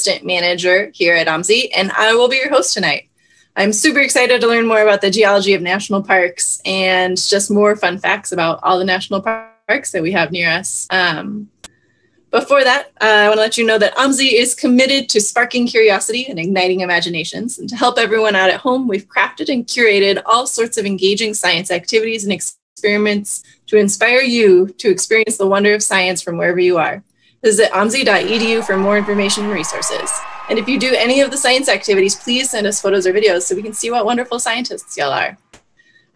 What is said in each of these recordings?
assistant manager here at OMSI, and I will be your host tonight. I'm super excited to learn more about the geology of national parks and just more fun facts about all the national parks that we have near us. Um, before that, uh, I want to let you know that OMSI is committed to sparking curiosity and igniting imaginations. And to help everyone out at home, we've crafted and curated all sorts of engaging science activities and experiments to inspire you to experience the wonder of science from wherever you are. Visit omsi.edu for more information and resources. And if you do any of the science activities, please send us photos or videos so we can see what wonderful scientists y'all are.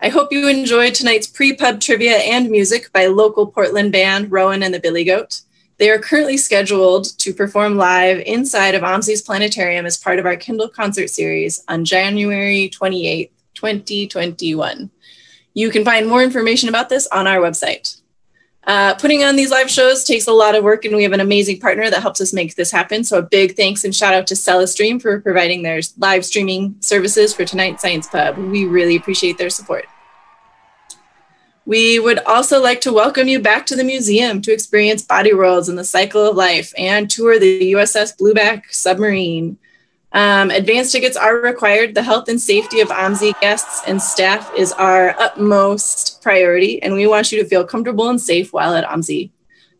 I hope you enjoyed tonight's pre-pub trivia and music by local Portland band Rowan and the Billy Goat. They are currently scheduled to perform live inside of OMSI's Planetarium as part of our Kindle concert series on January 28th, 2021. You can find more information about this on our website. Uh, putting on these live shows takes a lot of work, and we have an amazing partner that helps us make this happen. So, a big thanks and shout out to Celestream for providing their live streaming services for tonight's Science Pub. We really appreciate their support. We would also like to welcome you back to the museum to experience body worlds and the cycle of life and tour the USS Blueback submarine. Um, advance tickets are required. The health and safety of OMSI guests and staff is our utmost priority, and we want you to feel comfortable and safe while at OMSI.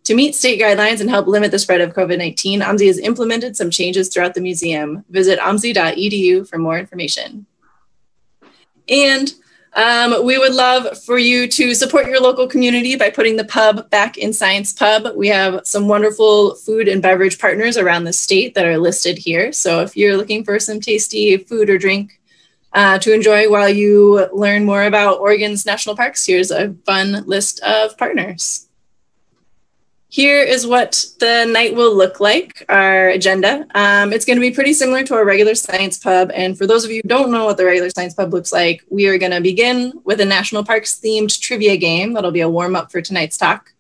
To meet state guidelines and help limit the spread of COVID 19, OMSI has implemented some changes throughout the museum. Visit omsi.edu for more information. And um, we would love for you to support your local community by putting the pub back in Science Pub. We have some wonderful food and beverage partners around the state that are listed here. So if you're looking for some tasty food or drink uh, to enjoy while you learn more about Oregon's national parks, here's a fun list of partners here is what the night will look like, our agenda. Um, it's going to be pretty similar to our regular science pub. And for those of you who don't know what the regular science pub looks like, we are going to begin with a national parks themed trivia game. That'll be a warm up for tonight's talk.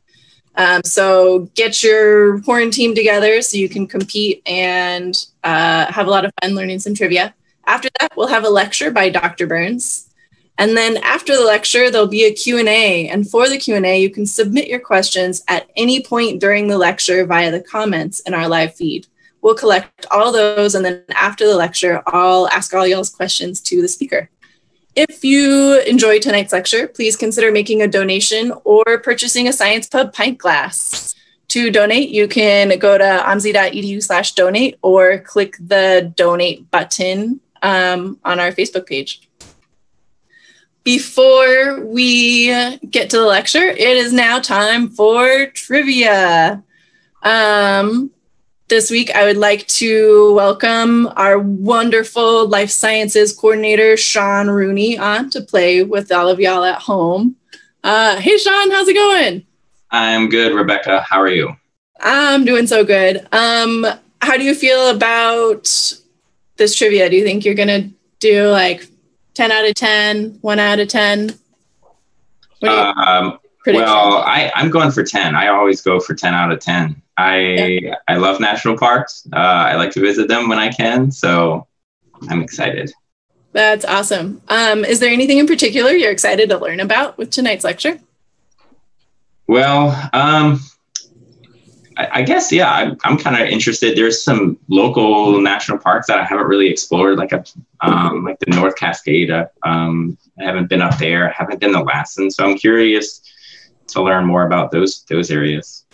Um, so get your quarantine together so you can compete and uh, have a lot of fun learning some trivia. After that, we'll have a lecture by Dr. Burns. And then after the lecture, there'll be a Q&A. And for the Q&A, you can submit your questions at any point during the lecture via the comments in our live feed. We'll collect all those, and then after the lecture, I'll ask all y'all's questions to the speaker. If you enjoyed tonight's lecture, please consider making a donation or purchasing a Science Pub pint glass. To donate, you can go to omsi.edu slash donate or click the donate button um, on our Facebook page before we get to the lecture, it is now time for trivia. Um, this week, I would like to welcome our wonderful life sciences coordinator, Sean Rooney, on to play with all of y'all at home. Uh, hey, Sean, how's it going? I'm good, Rebecca. How are you? I'm doing so good. Um, how do you feel about this trivia? Do you think you're going to do like 10 out of 10, 1 out of 10? Um, well, I, I'm going for 10. I always go for 10 out of 10. I yeah. I love national parks. Uh, I like to visit them when I can, so I'm excited. That's awesome. Um, is there anything in particular you're excited to learn about with tonight's lecture? Well, um, I, I guess yeah, I'm, I'm kind of interested. There's some local national parks that I haven't really explored, like a um, like the North Cascade. Uh, um, I haven't been up there. I haven't been to Lassen, so I'm curious to learn more about those those areas.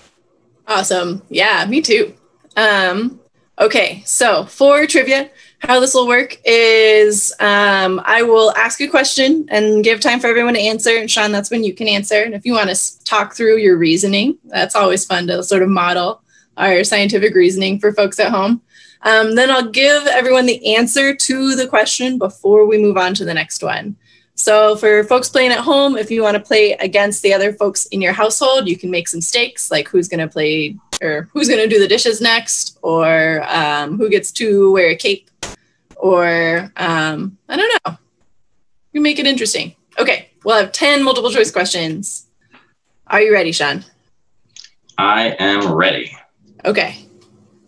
Awesome. Yeah, me too. Um, okay, so for trivia, how this will work is um, I will ask a question and give time for everyone to answer. And Sean, that's when you can answer. And if you want to talk through your reasoning, that's always fun to sort of model our scientific reasoning for folks at home. Um, then I'll give everyone the answer to the question before we move on to the next one. So for folks playing at home, if you want to play against the other folks in your household, you can make some stakes, like who's going to play or who's going to do the dishes next, or um, who gets to wear a cape, or um, I don't know. You make it interesting. Okay, we'll have 10 multiple choice questions. Are you ready, Sean? I am ready. Okay.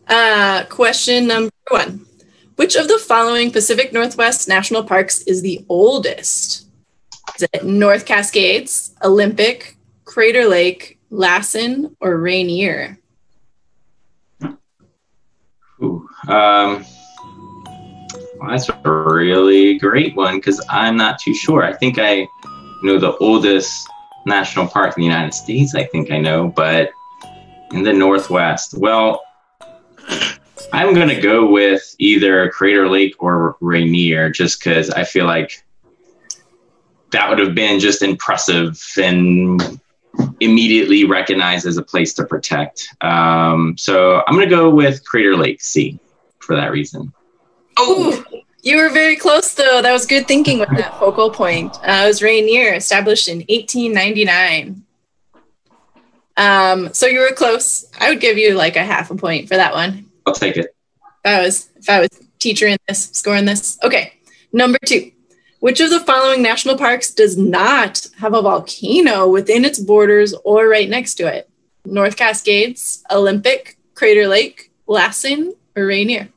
Uh, question number one Which of the following Pacific Northwest national parks is the oldest? Is it North Cascades, Olympic, Crater Lake, Lassen, or Rainier? Ooh, um, that's a really great one because I'm not too sure. I think I know the oldest national park in the United States. I think I know, but in the Northwest, well, I'm going to go with either Crater Lake or Rainier just because I feel like that would have been just impressive and immediately recognized as a place to protect. Um, so I'm going to go with Crater Lake C for that reason. Oh, you were very close though. That was good thinking with that focal point. Uh, it was Rainier, established in 1899. Um, so you were close. I would give you like a half a point for that one. I'll take it. If I was if I was teacher in this, scoring this. Okay. Number two. Which of the following national parks does not have a volcano within its borders or right next to it? North Cascades, Olympic, Crater Lake, Lassen, or Rainier?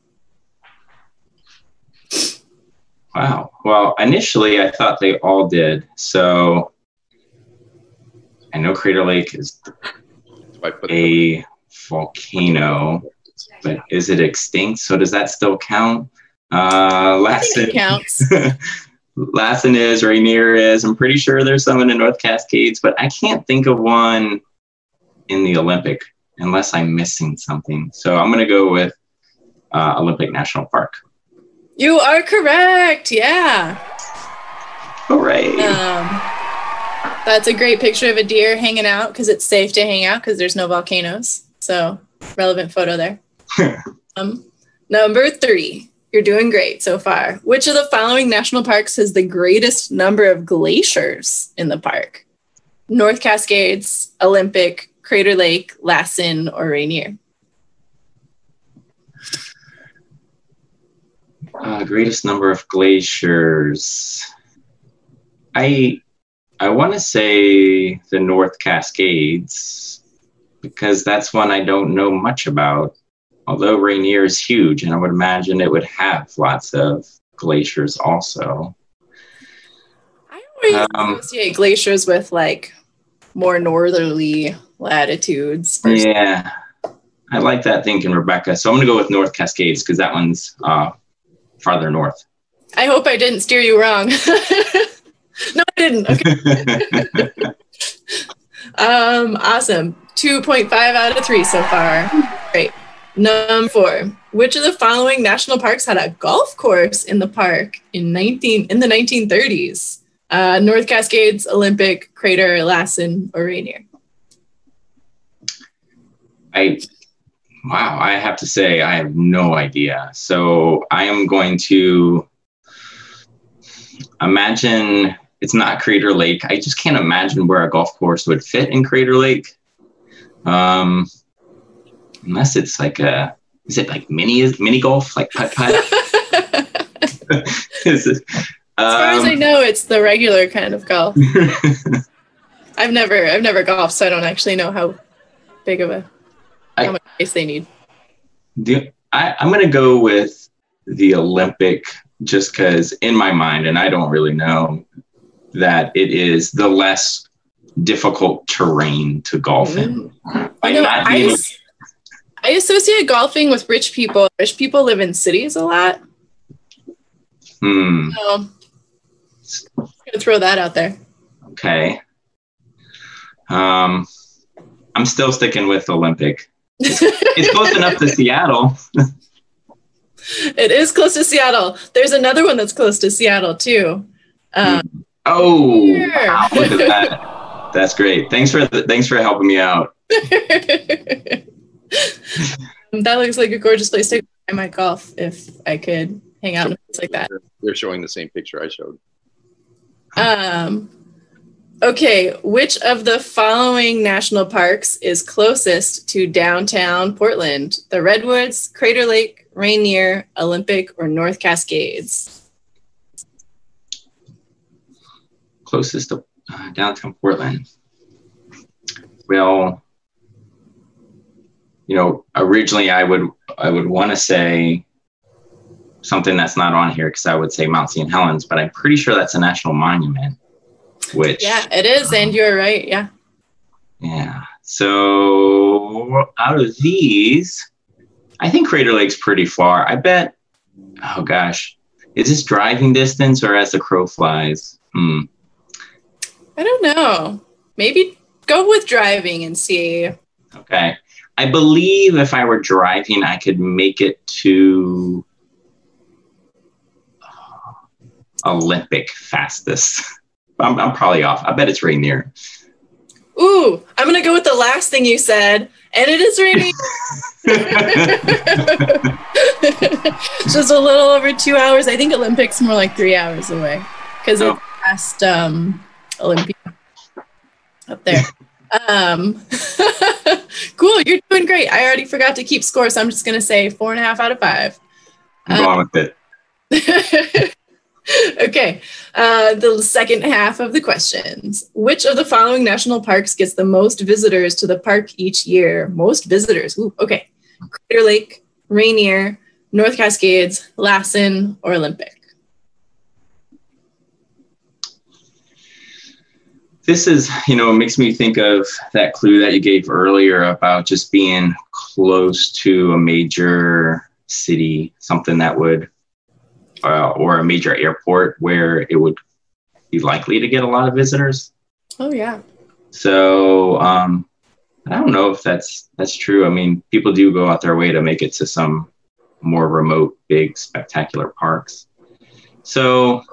Wow. Well, initially I thought they all did. So I know Crater Lake is a volcano, but is it extinct? So does that still count? Uh, I think it Lassen, counts. Lassen is, Rainier is. I'm pretty sure there's some in the North Cascades, but I can't think of one in the Olympic unless I'm missing something. So I'm going to go with uh, Olympic National Park. You are correct. Yeah. All right. Um, that's a great picture of a deer hanging out because it's safe to hang out because there's no volcanoes. So relevant photo there. um, number three. You're doing great so far. Which of the following national parks has the greatest number of glaciers in the park? North Cascades, Olympic, Crater Lake, Lassen, or Rainier? Uh, greatest number of glaciers. I I want to say the North Cascades because that's one I don't know much about. Although Rainier is huge, and I would imagine it would have lots of glaciers also. I always Um, associate glaciers with like more northerly latitudes. Yeah, I like that thinking, Rebecca. So I'm gonna go with North Cascades because that one's uh, farther north. I hope I didn't steer you wrong. no, I didn't. Okay. Um, awesome. 2.5 out of 3 so far. Great. Number four. Which of the following national parks had a golf course in the park in 19 in the 1930s? Uh, North Cascades, Olympic, Crater, Lassen, or Rainier? I wow, I have to say I have no idea. So I am going to imagine it's not Crater Lake. I just can't imagine where a golf course would fit in Crater Lake. Um, unless it's like a is it like mini mini golf like putt putt? Is it- As far as I um, know, it's the regular kind of golf. I've never I've never golfed, so I don't actually know how big of a I- how much space they need. The, I, I'm going to go with the Olympic just because, in my mind, and I don't really know, that it is the less difficult terrain to golf in. By You know, not I, being- I associate golfing with rich people. Rich people live in cities a lot. Hmm, So just gonna throw that out there. okay. Um, I'm still sticking with Olympic. It's close enough to Seattle. it is close to Seattle. There's another one that's close to Seattle too. Um, Oh, wow, look at that. That's great. Thanks for thanks for helping me out. that looks like a gorgeous place to go. I might golf if I could hang out in a place like that. They're showing the same picture I showed. Um, okay, which of the following national parks is closest to downtown Portland? The Redwoods, Crater Lake, Rainier, Olympic, or North Cascades? closest to uh, downtown Portland. Well, you know, originally I would I would want to say something that's not on here because I would say Mount St. Helens, but I'm pretty sure that's a national monument. Which Yeah, it is, and you're right. Yeah. yeah. So out of these, I think Crater Lake's pretty far. I bet. Oh gosh, is this driving distance or as the crow flies? Hmm. I don't know. Maybe go with driving and see. Okay. I believe if I were driving, I could make it to uh, Olympic fastest. I'm, I'm probably off. I bet it's Rainier. Ooh, I'm gonna go with the last thing you said, and it is Rainier. Just a little over two hours. I think Olympics more like three hours away because Oh. it's past um, Olympia up there. um, cool, you're doing great. I already forgot to keep score, so I'm just gonna say four and a half out of five. I'm going with it. okay, uh, the second half of the questions. Which of the following national parks gets the most visitors to the park each year? Most visitors. Ooh, okay. Crater Lake, Rainier, North Cascades, Lassen, or Olympic? This is, you know, it makes me think of that clue that you gave earlier about just being close to a major city, something that would uh, or a major airport where it would be likely to get a lot of visitors. Oh yeah. So um, I don't know if that's that's true. I mean, people do go out their way to make it to some more remote, big, spectacular parks. So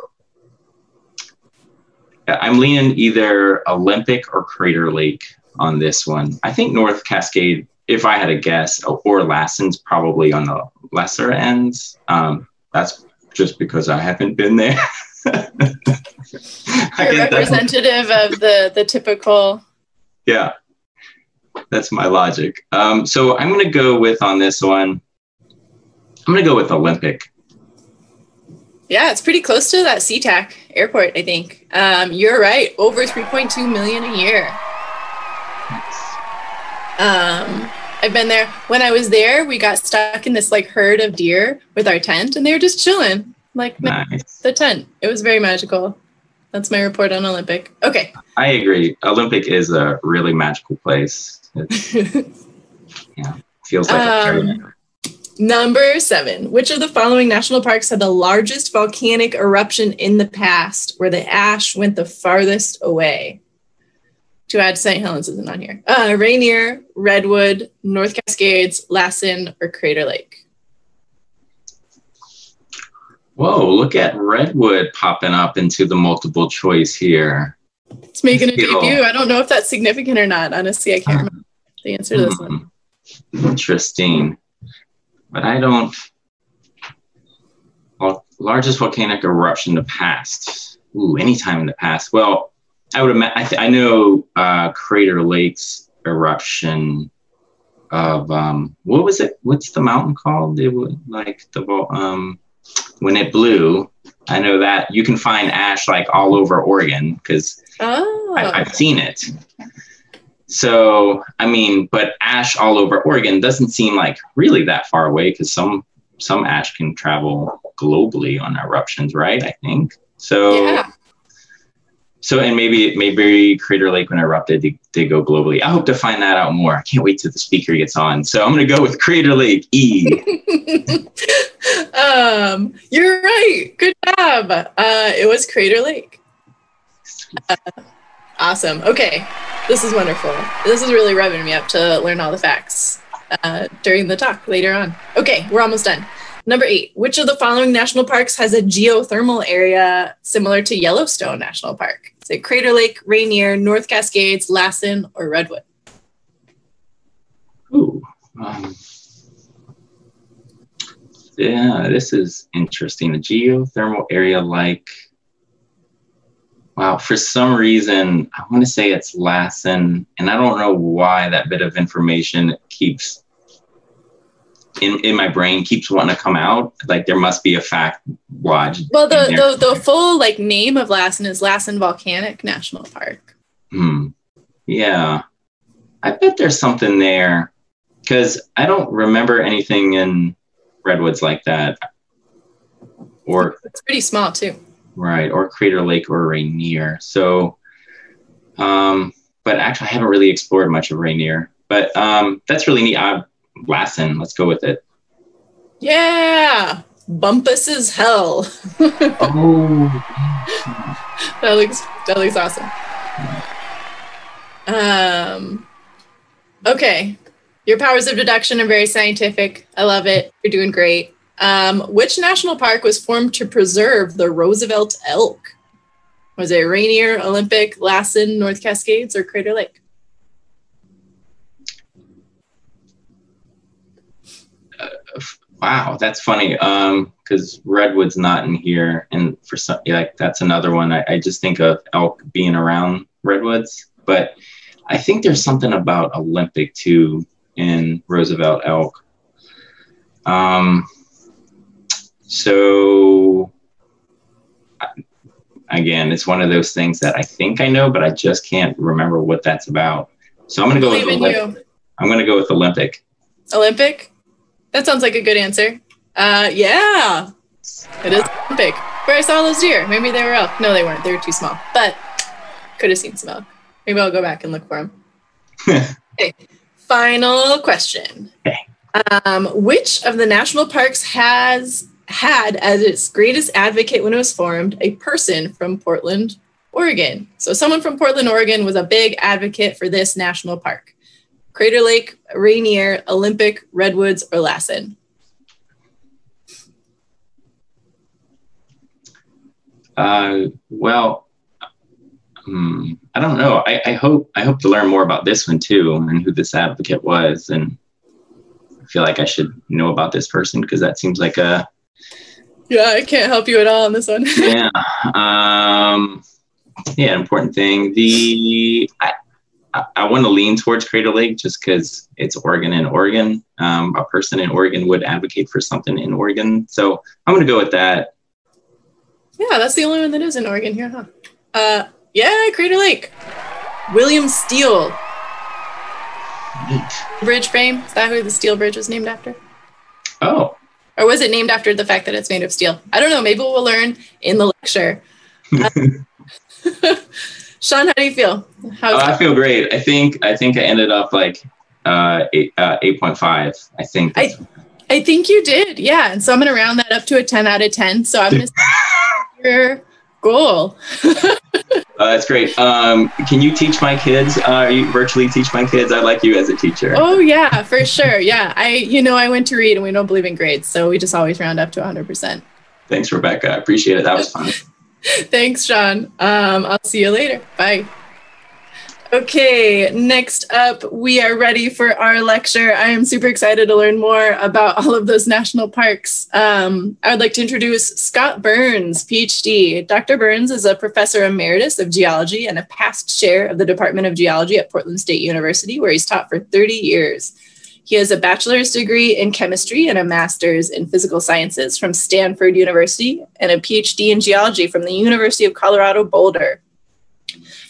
I'm leaning either Olympic or Crater Lake on this one. I think North Cascade, if I had a guess, or Lassen's probably on the lesser ends. Um, that's just because I haven't been there. You're representative of the the typical. Yeah, that's my logic. Um, so I'm going to go with on this one. I'm going to go with Olympic. Yeah, it's pretty close to that SeaTac airport, I think. Um, you're right, over 3.2 million a year. Um, I've been there. When I was there, we got stuck in this like herd of deer with our tent, and they were just chilling, like Nice. the tent. It was very magical. That's my report on Olympic. Okay. I agree. Olympic is a really magical place. yeah, feels like Um. Number seven. Which of the following national parks had the largest volcanic eruption in the past where the ash went the farthest away? To add, St. Helens isn't on here. Uh, Rainier, Redwood, North Cascades, Lassen, or Crater Lake. Whoa, look at Redwood popping up into the multiple choice here. It's making a debut. I don't know if that's significant or not. Honestly, I can't remember the answer to this one. Hmm. Interesting. But I don't. Well, largest volcanic eruption in the past. Ooh, anytime in the past. Well, I would imagine. I, th- I know uh, Crater Lake's eruption of um, what was it? What's the mountain called? It was like the um, when it blew. I know that you can find ash like all over Oregon because Oh, I, I've seen it. So, I mean, but ash all over Oregon doesn't seem like really that far away because some some ash can travel globally on eruptions, right? I think so. yeah. So, and maybe maybe Crater Lake when it erupted they, did go globally. I hope to find that out more. I can't wait till the speaker gets on. So I'm going to go with Crater Lake E. um, you're right. Good job. Uh, it was Crater Lake. Uh, awesome. Okay, this is wonderful. This is really revving me up to learn all the facts uh, during the talk later on. Okay, we're almost done. Number eight. Which of the following national parks has a geothermal area similar to Yellowstone National Park? Crater Lake, Rainier, North Cascades, Lassen, or Redwood? Ooh. Um, yeah, this is interesting. A geothermal area like, wow, for some reason, I want to say it's Lassen, and I don't know why that bit of information keeps in, in my brain, keeps wanting to come out. Like there must be a fact lodged. Well, the, the, the full like name of Lassen is Lassen Volcanic National Park. Hmm. Yeah. I bet there's something there because I don't remember anything in Redwoods like that. Or, It's pretty small too. right, or Crater Lake or Rainier. So, um, but actually, I haven't really explored much of Rainier. But um, that's really neat. Uh, Lassen, let's go with it. Yeah, Bumpass Hell. Oh, that looks that looks awesome. Um, okay, your powers of deduction are very scientific. I love it. You're doing great. Um, which national park was formed to preserve the Roosevelt elk? Was it Rainier, Olympic, Lassen, North Cascades, or Crater Lake? Wow, that's funny. Um, because Redwood's not in here, and for some, like that's another one. I, I just think of elk being around Redwoods, but I think there's something about Olympic too in Roosevelt elk. Um, so again, it's one of those things that I think I know, but I just can't remember what that's about. So I'm gonna go with Believe Olympic. you. I'm gonna go with Olympic. Olympic? That sounds like a good answer. Uh, yeah, it is Olympic. Where I saw those deer. Maybe they were elk. No, they weren't. They were too small. But could have seen some elk. Maybe I'll go back and look for them. okay. Final question. Okay. Um, which of the national parks has had as its greatest advocate when it was formed a person from Portland, Oregon. So someone from Portland, Oregon was a big advocate for this national park. Crater Lake, Rainier, Olympic, Redwoods, or Lassen. Uh, well, um, I don't know. I, I hope I hope to learn more about this one too, and who this advocate was, and I feel like I should know about this person because that seems like a yeah. I can't help you at all on this one. yeah. Um, yeah, important thing. The I, I, I want to lean towards Crater Lake just because it's Oregon and Oregon. Um, a person in Oregon would advocate for something in Oregon, so I'm going to go with that. Yeah, that's the only one that is in Oregon here, huh? Uh, yeah, Crater Lake. William Steele. Neat. Bridge frame. Is that who the steel bridge was named after? Oh, Or was it named after the fact that it's made of steel? I don't know. Maybe we'll learn in the lecture. Uh, Sean, how do you feel? How's Oh, I feel great. I think I think I ended up like uh, eight uh, eight point five. I think. I- I think you did. Yeah. And so I'm going to round that up to a 10 out of 10. So I'm to your goal. Uh, that's great. Um, can you teach my kids? Uh, you virtually teach my kids? I like you as a teacher. Oh yeah, for sure. Yeah. I, you know, I went to Reed and we don't believe in grades. So we just always round up to 100%. Thanks, Rebecca. I appreciate it. That was fun. Thanks, Sean. Um, I'll see you later. Bye. Okay, next up, we are ready for our lecture. I am super excited to learn more about all of those national parks. Um, I would like to introduce Scott Burns, PhD. Dr. Burns is a professor emeritus of geology and a past chair of the Department of Geology at Portland State University, where he's taught for 30 years. He has a bachelor's degree in chemistry and a master's in physical sciences from Stanford University and a PhD in geology from the University of Colorado Boulder.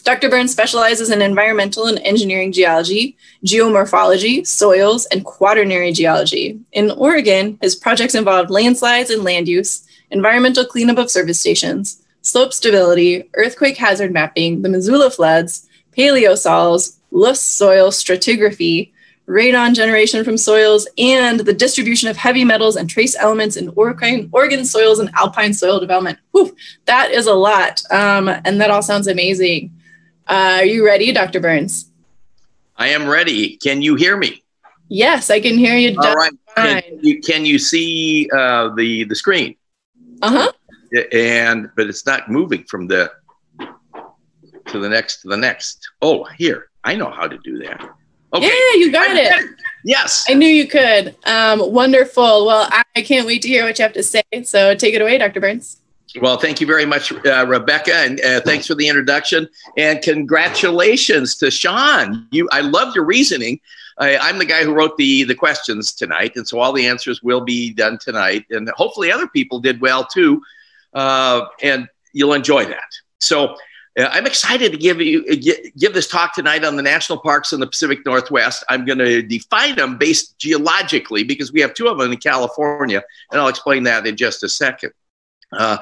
Dr. Burns specializes in environmental and engineering geology, geomorphology, soils, and quaternary geology. In Oregon, his projects involved landslides and land use, environmental cleanup of service stations, slope stability, earthquake hazard mapping, the Missoula floods, paleosols, loess soil stratigraphy, radon generation from soils, and the distribution of heavy metals and trace elements in Oregon, Oregon soils and alpine soil development. Whew, that is a lot, um, and that all sounds amazing. Uh, are you ready, Dr. Burns? I am ready. Can you hear me? Yes, I can hear you. All right. Can you, can you see uh, the the screen? Uh huh. And but it's not moving from the to the next to the next. Oh, here. I know how to do that. Okay. Yeah, you got it. Yes. I knew you could. Um, wonderful. Well, I, can't wait to hear what you have to say. So take it away, Dr. Burns. Well, thank you very much, uh, Rebecca, and uh, thanks for the introduction. And congratulations to Sean. You, I love your reasoning. I, I'm the guy who wrote the the questions tonight, and so all the answers will be done tonight. And hopefully, other people did well too, uh, and you'll enjoy that. So. Uh, I'm excited to give you uh, give this talk tonight on the national parks in the Pacific Northwest. I'm going to define them based geologically because we have two of them in California, and I'll explain that in just a second. Uh,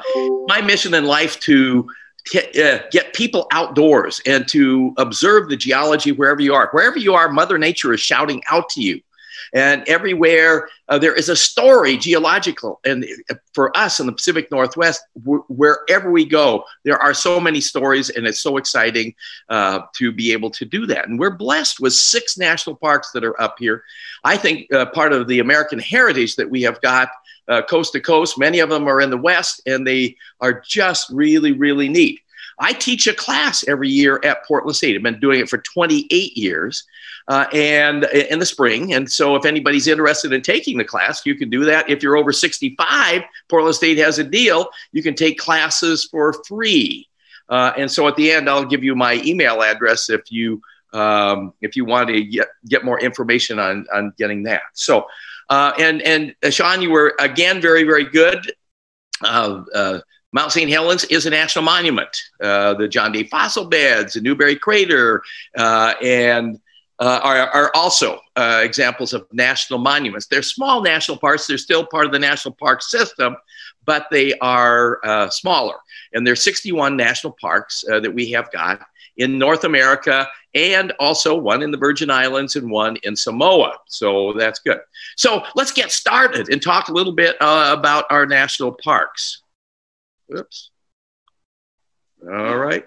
my mission in life to get, uh, get people outdoors and to observe the geology wherever you are. Wherever you are, Mother Nature is shouting out to you. And everywhere uh, there is a story geological. And uh, for us in the Pacific Northwest, wh- wherever we go, there are so many stories, and it's so exciting uh, to be able to do that. And we're blessed with six national parks that are up here. I think uh, part of the American heritage that we have got uh, coast to coast. Many of them are in the West, and they are just really, really neat. I teach a class every year at Portland State. I've been doing it for 28 years, uh, and in the spring. And so, if anybody's interested in taking the class, you can do that. If you're over 65, Portland State has a deal. You can take classes for free. Uh, and so, at the end, I'll give you my email address if you um, if you want to get, get more information on on getting that. So. Uh, and and uh, Sean, you were again very very good. Uh, uh, Mount St. Helens is a national monument. Uh, the John Day fossil beds, the Newberry crater, uh, and are, are also examples of national monuments. They're small national parks. They're still part of the national park system, but they are smaller. And there's 61 national parks that we have got in North America and also one in the Virgin Islands and one in Samoa. So that's good. So let's get started and talk a little bit uh, about our national parks. Oops. All right.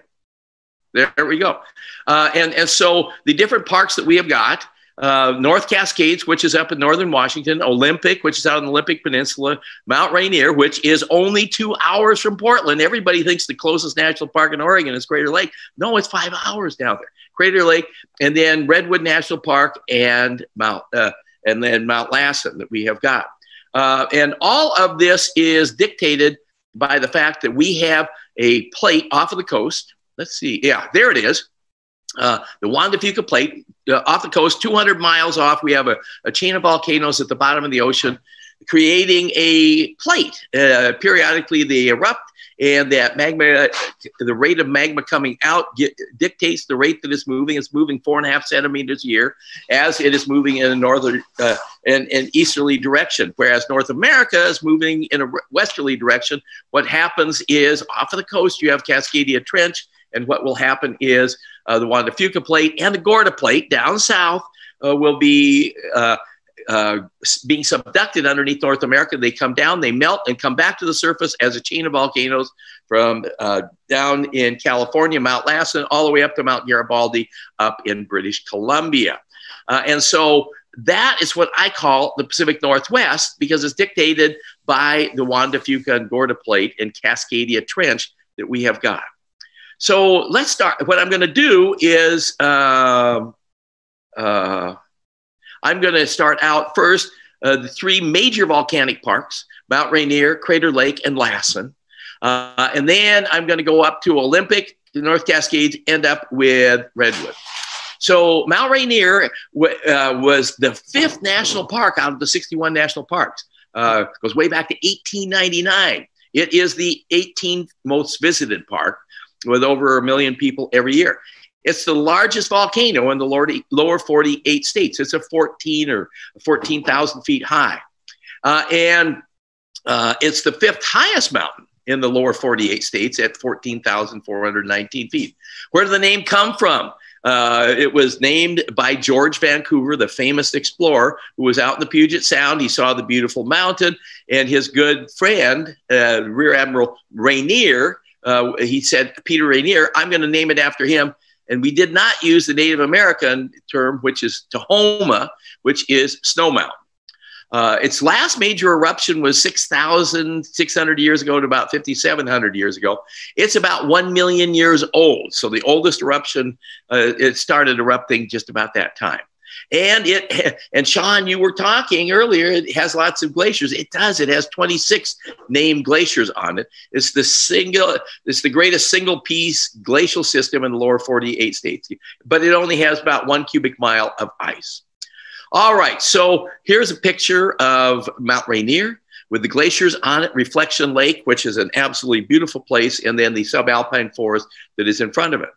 There, we go. Uh, and, and so the different parks that we have got uh, North Cascades, which is up in northern Washington, Olympic, which is out on the Olympic Peninsula, Mount Rainier, which is only two hours from Portland. Everybody thinks the closest national park in Oregon is Crater Lake. No, it's five hours down there. Crater Lake, and then Redwood National Park and Mount uh, and then Mount Lassen that we have got. Uh, and all of this is dictated by the fact that we have a plate off of the coast. Let's see. Yeah, there it is. Uh, the Juan de Fuca Plate uh, off the coast, 200 miles off. We have a, a, chain of volcanoes at the bottom of the ocean, creating a plate. Uh, periodically, they erupt, and that magma, the rate of magma coming out get, dictates the rate that it's moving. It's moving four and a half centimeters a year as it is moving in a northern uh, and, and easterly direction. Whereas North America is moving in a westerly direction. What happens is off of the coast, you have Cascadia Trench, and what will happen is uh, the Juan de Fuca plate and the Gorda plate down south uh, will be uh, uh, being subducted underneath North America. They come down, they melt, and come back to the surface as a chain of volcanoes from uh, down in California, Mount Lassen, all the way up to Mount Garibaldi up in British Columbia. Uh, and so that is what I call the Pacific Northwest because it's dictated by the Juan de Fuca and Gorda plate and Cascadia Trench that we have got. So let's start. What I'm going to do is uh, uh, I'm going to start out first uh, the three major volcanic parks Mount Rainier, Crater Lake, and Lassen. Uh, and then I'm going to go up to Olympic, the North Cascades, end up with Redwood. So Mount Rainier w- uh, was the fifth national park out of the 61 national parks. Uh, goes way back to 1899. It is the 18th most visited park with over a million people every year. It's the largest volcano in the lower 48 states. It's a 14 or 14,000 feet high. Uh, and uh, it's the fifth highest mountain in the lower 48 states at 14,419 feet. Where did the name come from? Uh, it was named by George Vancouver, the famous explorer who was out in the Puget Sound. He saw the beautiful mountain, and his good friend, uh, Rear Admiral Rainier, uh, he said, Peter Rainier, I'm going to name it after him. And we did not use the Native American term, which is Tahoma, which is Snow Mountain. Uh, its last major eruption was 6,600 years ago to about 5,700 years ago. It's about 1 million years old. So the oldest eruption, uh, it started erupting just about that time. And it and Sean, you were talking earlier. It has lots of glaciers. It does. It has 26 named glaciers on it. It's the single. It's the greatest single piece glacial system in the lower 48 states. But it only has about one cubic mile of ice. All right. So here's a picture of Mount Rainier with the glaciers on it, Reflection Lake, which is an absolutely beautiful place, and then the subalpine forest that is in front of it.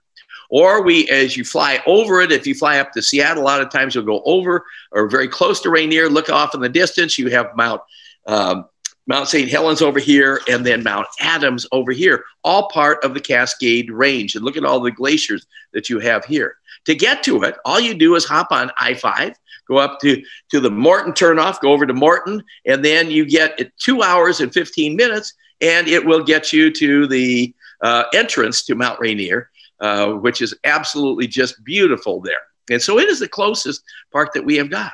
Or we, as you fly over it, if you fly up to Seattle, a lot of times you'll go over or very close to Rainier, look off in the distance. You have Mount um, Mount St. Helens over here, and then Mount Adams over here, all part of the Cascade Range. And look at all the glaciers that you have here. To get to it, all you do is hop on I 5, go up to, to the Morton turnoff, go over to Morton, and then you get it two hours and 15 minutes, and it will get you to the uh, entrance to Mount Rainier. Uh, which is absolutely just beautiful there. And so it is the closest park that we have got.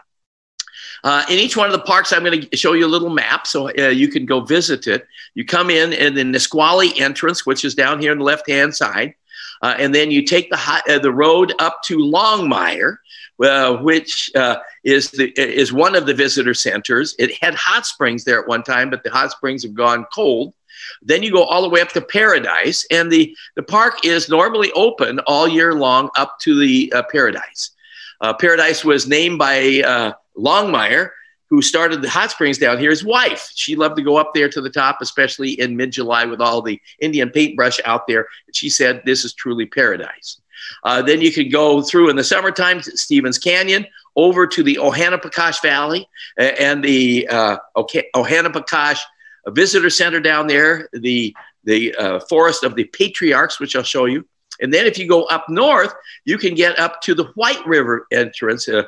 Uh, in each one of the parks, I'm going to show you a little map so uh, you can go visit it. You come in and the Nisqually entrance, which is down here on the left hand side. Uh, and then you take the, high, uh, the road up to Longmire, uh, which is, the, is one of the visitor centers. It had hot springs there at one time, but the hot springs have gone cold. Then you go all the way up to Paradise, and the, the park is normally open all year long up to the uh, Paradise. Uh, Paradise was named by uh, Longmire, who started the hot springs down here, his wife. She loved to go up there to the top, especially in mid July with all the Indian paintbrush out there. She said, This is truly paradise. Uh, then you can go through in the summertime to Stevens Canyon over to the Ohanapecosh Valley and the uh, a visitor center down there, the the uh, forest of the patriarchs, which I'll show you. And then if you go up north, you can get up to the White River entrance, uh,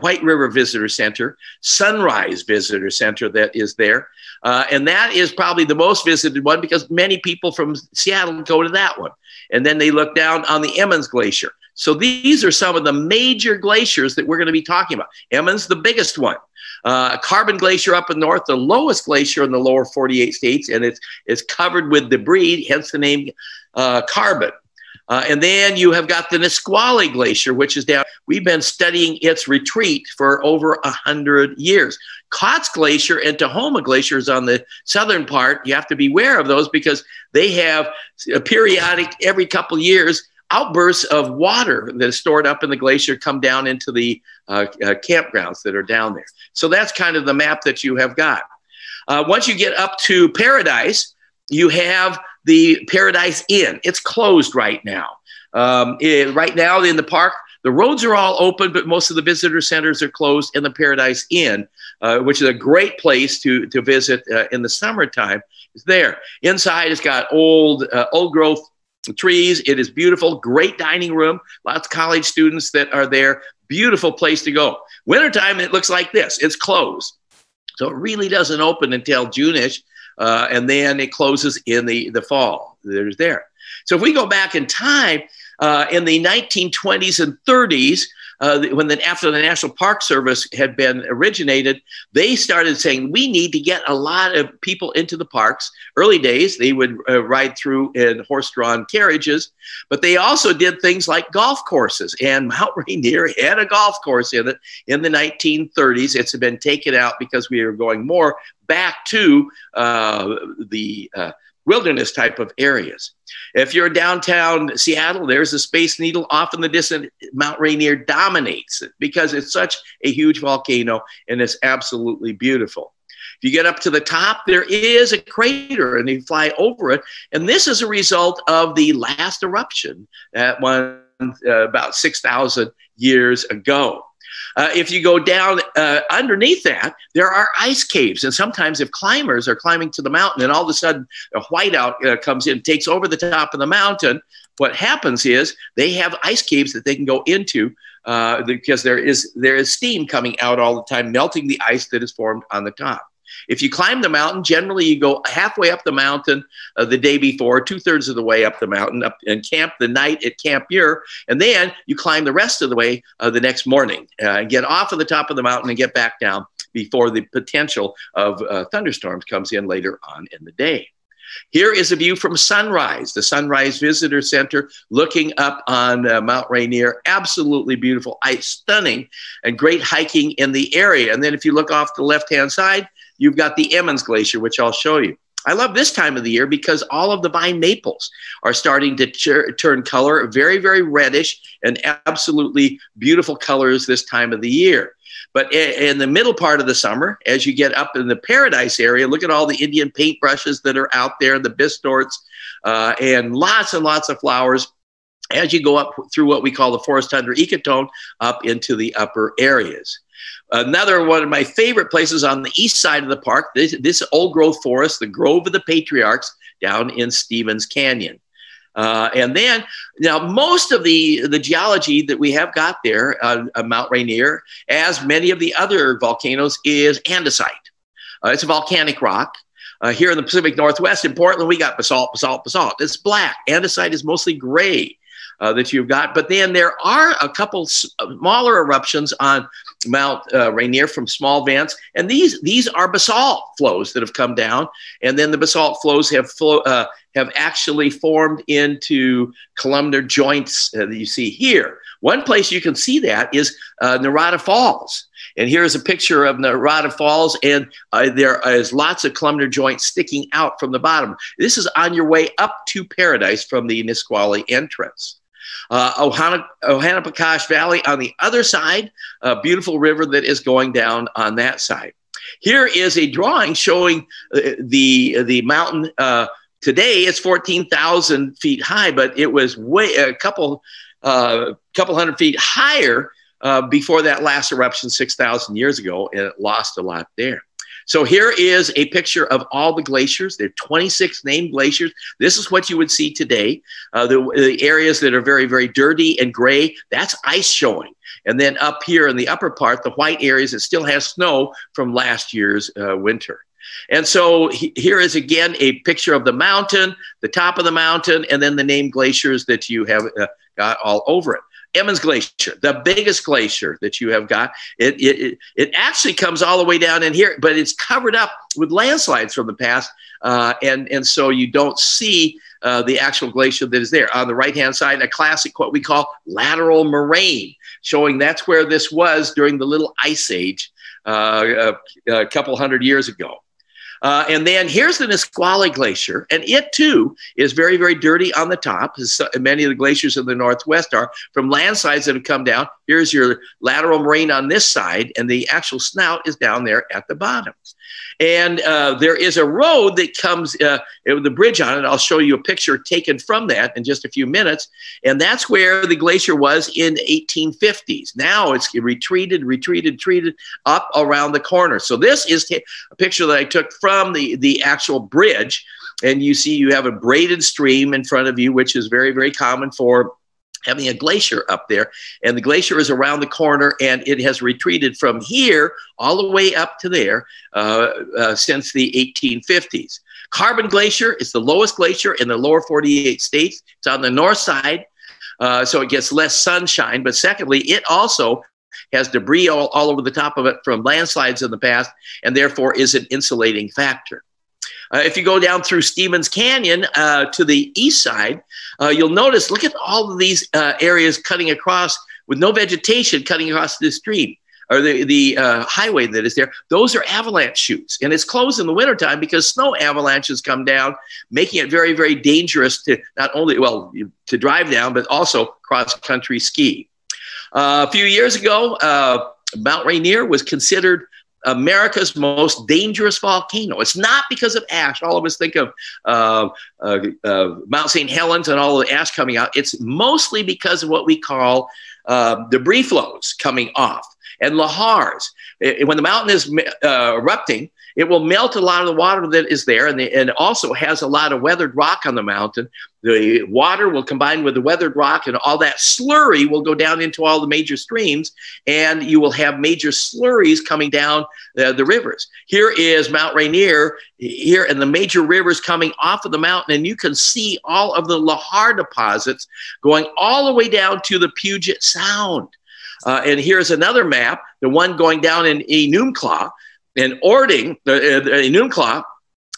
White River Visitor Center, Sunrise Visitor Center that is there. Uh, and that is probably the most visited one because many people from Seattle go to that one. And then they look down on the Emmons Glacier. So these are some of the major glaciers that we're going to be talking about. Emmons, the biggest one. Uh, Carbon Glacier up in north, the lowest glacier in the lower 48 states, and it's, it's covered with debris, hence the name uh, Carbon. Uh, and then you have got the Nisqually Glacier, which is down. We've been studying its retreat for over a hundred years. Kautz Glacier and Tahoma Glacier is on the southern part. You have to be aware of those because they have a periodic every couple years outbursts of water that is stored up in the glacier come down into the uh, uh, campgrounds that are down there. So that's kind of the map that you have got. Uh, once you get up to Paradise, you have the Paradise Inn. It's closed right now. Um, it, right now in the park, the roads are all open, but most of the visitor centers are closed. And the Paradise Inn, uh, which is a great place to to visit uh, in the summertime, is there. Inside, it's got old uh, old growth trees. It is beautiful. Great dining room. Lots of college students that are there. Beautiful place to go. Wintertime, it looks like this. It's closed. So it really doesn't open until June-ish uh, and then it closes in the, the fall. There's there. So if we go back in time, uh, in the 1920s and 30s, uh, when the, after the National Park Service had been originated, they started saying we need to get a lot of people into the parks. Early days, they would uh, ride through in horse-drawn carriages, but they also did things like golf courses. And Mount Rainier had a golf course in it in the 1930s. It's been taken out because we are going more back to uh, the uh, wilderness type of areas. If you're downtown Seattle, there's the Space Needle off in the distance. Mount Rainier dominates it because it's such a huge volcano and it's absolutely beautiful. If you get up to the top, there is a crater and you fly over it. And this is a result of the last eruption that one uh, about 6,000 years ago. Uh, if you go down uh, underneath that, there are ice caves. And sometimes, if climbers are climbing to the mountain and all of a sudden a whiteout uh, comes in, takes over the top of the mountain, what happens is they have ice caves that they can go into uh, because there is, there is steam coming out all the time, melting the ice that is formed on the top. If you climb the mountain, generally you go halfway up the mountain uh, the day before, two thirds of the way up the mountain, up and camp the night at Camp Muir, and then you climb the rest of the way uh, the next morning uh, and get off of the top of the mountain and get back down before the potential of uh, thunderstorms comes in later on in the day. Here is a view from Sunrise, the Sunrise Visitor Center, looking up on uh, Mount Rainier. Absolutely beautiful, stunning, and great hiking in the area. And then if you look off the left hand side, You've got the Emmons Glacier, which I'll show you. I love this time of the year because all of the vine maples are starting to turn color, very, very reddish and absolutely beautiful colors this time of the year. But in the middle part of the summer, as you get up in the paradise area, look at all the Indian paintbrushes that are out there, the bistorts, uh, and lots and lots of flowers as you go up through what we call the forest tundra ecotone up into the upper areas. Another one of my favorite places on the east side of the park, this, this old growth forest, the Grove of the Patriarchs down in Stevens Canyon. Uh, and then, now most of the, the geology that we have got there on, uh, Mount Rainier, as many of the other volcanoes, is andesite. Uh, it's a volcanic rock. Uh, here in the Pacific Northwest, in Portland, we got basalt, basalt, basalt. It's black. Andesite is mostly gray uh, that you've got. But then there are a couple smaller eruptions on Mount uh, Rainier from small vents, and these these are basalt flows that have come down, and then the basalt flows have flow, uh, have actually formed into columnar joints uh, that you see here. One place you can see that is uh, Narada Falls. And here's a picture of Narada Falls, and uh, there is lots of columnar joints sticking out from the bottom. This is on your way up to paradise from the Nisqually entrance. Uh, Ohana, Ohanapecosh Valley on the other side, a beautiful river that is going down on that side. Here is a drawing showing uh, the, the mountain. Uh, today it's 14,000 feet high, but it was way a couple, uh, couple hundred feet higher uh, before that last eruption 6,000 years ago, and it lost a lot there. So here is a picture of all the glaciers. There are 26 named glaciers. This is what you would see today. Uh, the, the areas that are very, very dirty and gray, that's ice showing. And then up here in the upper part, the white areas, it still has snow from last year's uh, winter. And so he, here is again a picture of the mountain, the top of the mountain, and then the named glaciers that you have uh, got all over it. Emmons Glacier, the biggest glacier that you have got. It, it, it actually comes all the way down in here, but it's covered up with landslides from the past. Uh, and, and so you don't see uh, the actual glacier that is there. On the right hand side, a classic, what we call lateral moraine, showing that's where this was during the little ice age uh, a, a couple hundred years ago. Uh, and then here's the Nisqually Glacier, and it too is very, very dirty on the top, as many of the glaciers in the Northwest are, from landslides that have come down. Here's your lateral moraine on this side, and the actual snout is down there at the bottom. And uh, there is a road that comes uh, with a bridge on it. I'll show you a picture taken from that in just a few minutes. And that's where the glacier was in the 1850s. Now it's retreated, retreated, retreated up around the corner. So this is a picture that I took from the, the actual bridge. And you see you have a braided stream in front of you, which is very, very common for having a glacier up there. And the glacier is around the corner and it has retreated from here all the way up to there uh, uh, since the 1850s. Carbon Glacier is the lowest glacier in the lower 48 states. It's on the north side, uh, so it gets less sunshine. But secondly, it also has debris all, all over the top of it from landslides in the past and therefore is an insulating factor. Uh, if you go down through Stevens Canyon uh, to the east side, uh, you'll notice, look at all of these uh, areas cutting across with no vegetation cutting across the stream or the, the uh, highway that is there. Those are avalanche chutes. And it's closed in the wintertime because snow avalanches come down, making it very, very dangerous to not only, well, to drive down, but also cross country ski. Uh, a few years ago, Mount Rainier was considered America's most dangerous volcano. It's not because of ash. All of us think of uh, uh, uh, Mount St. Helens and all the ash coming out. It's mostly because of what we call uh, debris flows coming off and lahars. When the mountain is uh, erupting, it will melt a lot of the water that is there and, the, and also has a lot of weathered rock on the mountain. The water will combine with the weathered rock and all that slurry will go down into all the major streams and you will have major slurries coming down uh, the rivers. Here is Mount Rainier here and the major rivers coming off of the mountain and you can see all of the lahar deposits going all the way down to the Puget Sound. Uh, and here's another map, the one going down in Enumclaw and Orting, in Enumclaw,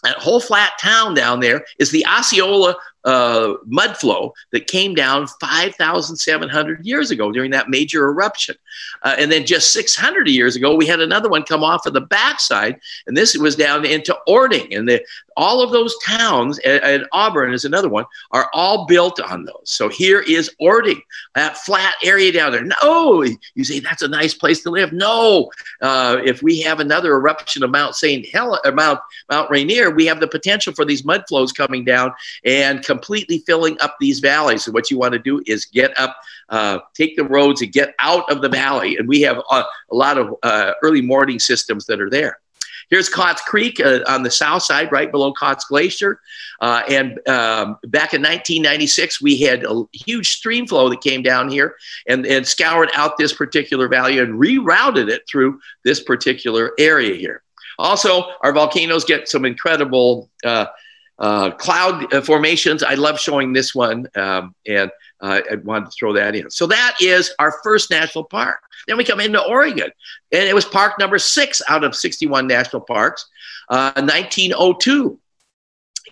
that whole flat town down there is the Osceola uh, mud flow that came down 5,700 years ago during that major eruption. Uh, and then just 600 years ago, we had another one come off of the backside, and this was down into Orting. And the, all of those towns, and, and, Auburn is another one, are all built on those. So here is Orting, that flat area down there. No, you say that's a nice place to live. No, uh, if we have another eruption of Mount St. Helen, or Mount, Mount Rainier, we have the potential for these mud flows coming down and completely filling up these valleys. So what you want to do is get up, uh, take the roads and get out of the valley. And we have a, a lot of uh, early morning systems that are there. Here's Kautz Creek uh, on the south side, right below Kautz Glacier. Uh, and um, back in 1996, we had a huge stream flow that came down here and, and scoured out this particular valley and rerouted it through this particular area here. Also, our volcanoes get some incredible uh, uh, cloud uh, formations. I love showing this one, um, and uh, I wanted to throw that in. So that is our first national park. Then we come into Oregon, and it was park number six out of 61 national parks, uh, 1902.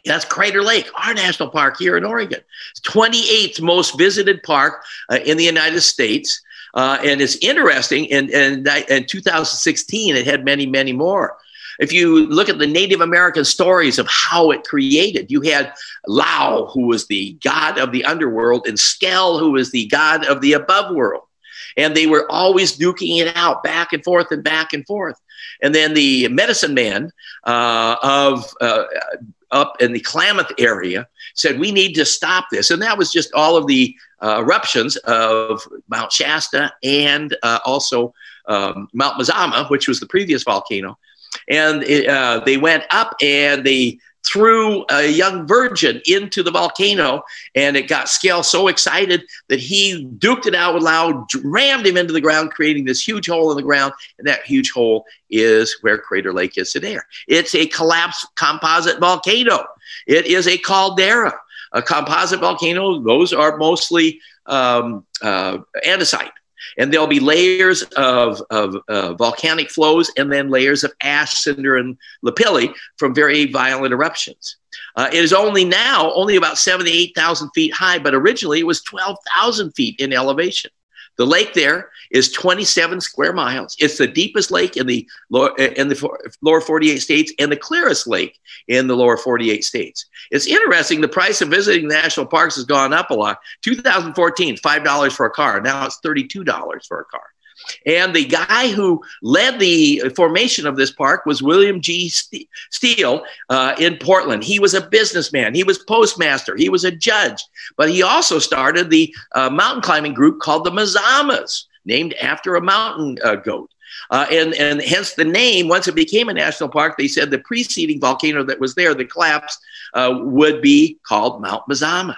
That's Crater Lake, our national park here in Oregon. 28th most visited park uh, in the United States. Uh, and it's interesting, in, in, in 2016, it had many, many more. If you look at the Native American stories of how it created, you had Llao, who was the god of the underworld, and Skell, who was the god of the above world. And they were always duking it out back and forth and back and forth. And then the medicine man uh, of uh, up in the Klamath area said, We need to stop this. And that was just all of the uh, eruptions of Mount Shasta and uh, also um, Mount Mazama, which was the previous volcano. And it, uh, they went up and they threw a young virgin into the volcano and it got Skell so excited that he duked it out loud, rammed him into the ground, creating this huge hole in the ground. And that huge hole is where Crater Lake is today. It's a collapsed composite volcano. It is a caldera. A composite volcano, those are mostly um, uh, andesite and there'll be layers of, of uh, volcanic flows and then layers of ash, cinder, and lapilli from very violent eruptions. Uh, it is only now only about 78,000 feet high, but originally it was 12,000 feet in elevation. The lake there is 27 square miles. It's the deepest lake in the lower, in the lower 48 states and the clearest lake in the lower 48 states. It's interesting. The price of visiting national parks has gone up a lot. 2014, $5 for a car. Now it's $32 for a car. And the guy who led the formation of this park was William G. Steele uh, in Portland. He was a businessman, he was postmaster, he was a judge, but he also started the uh, mountain climbing group called the Mazamas, named after a mountain uh, goat. Uh, and, and hence the name, once it became a national park, they said the preceding volcano that was there, the collapse, uh, would be called Mount Mazama.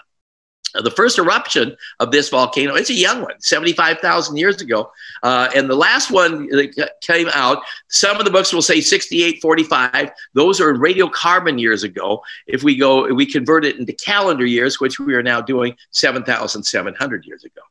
Uh, the first eruption of this volcano, it's a young one, 75,000 years ago. Uh, and the last one that came out, some of the books will say 6845. Those are radiocarbon years ago. If we go, we convert it into calendar years, which we are now doing 7,700 years ago.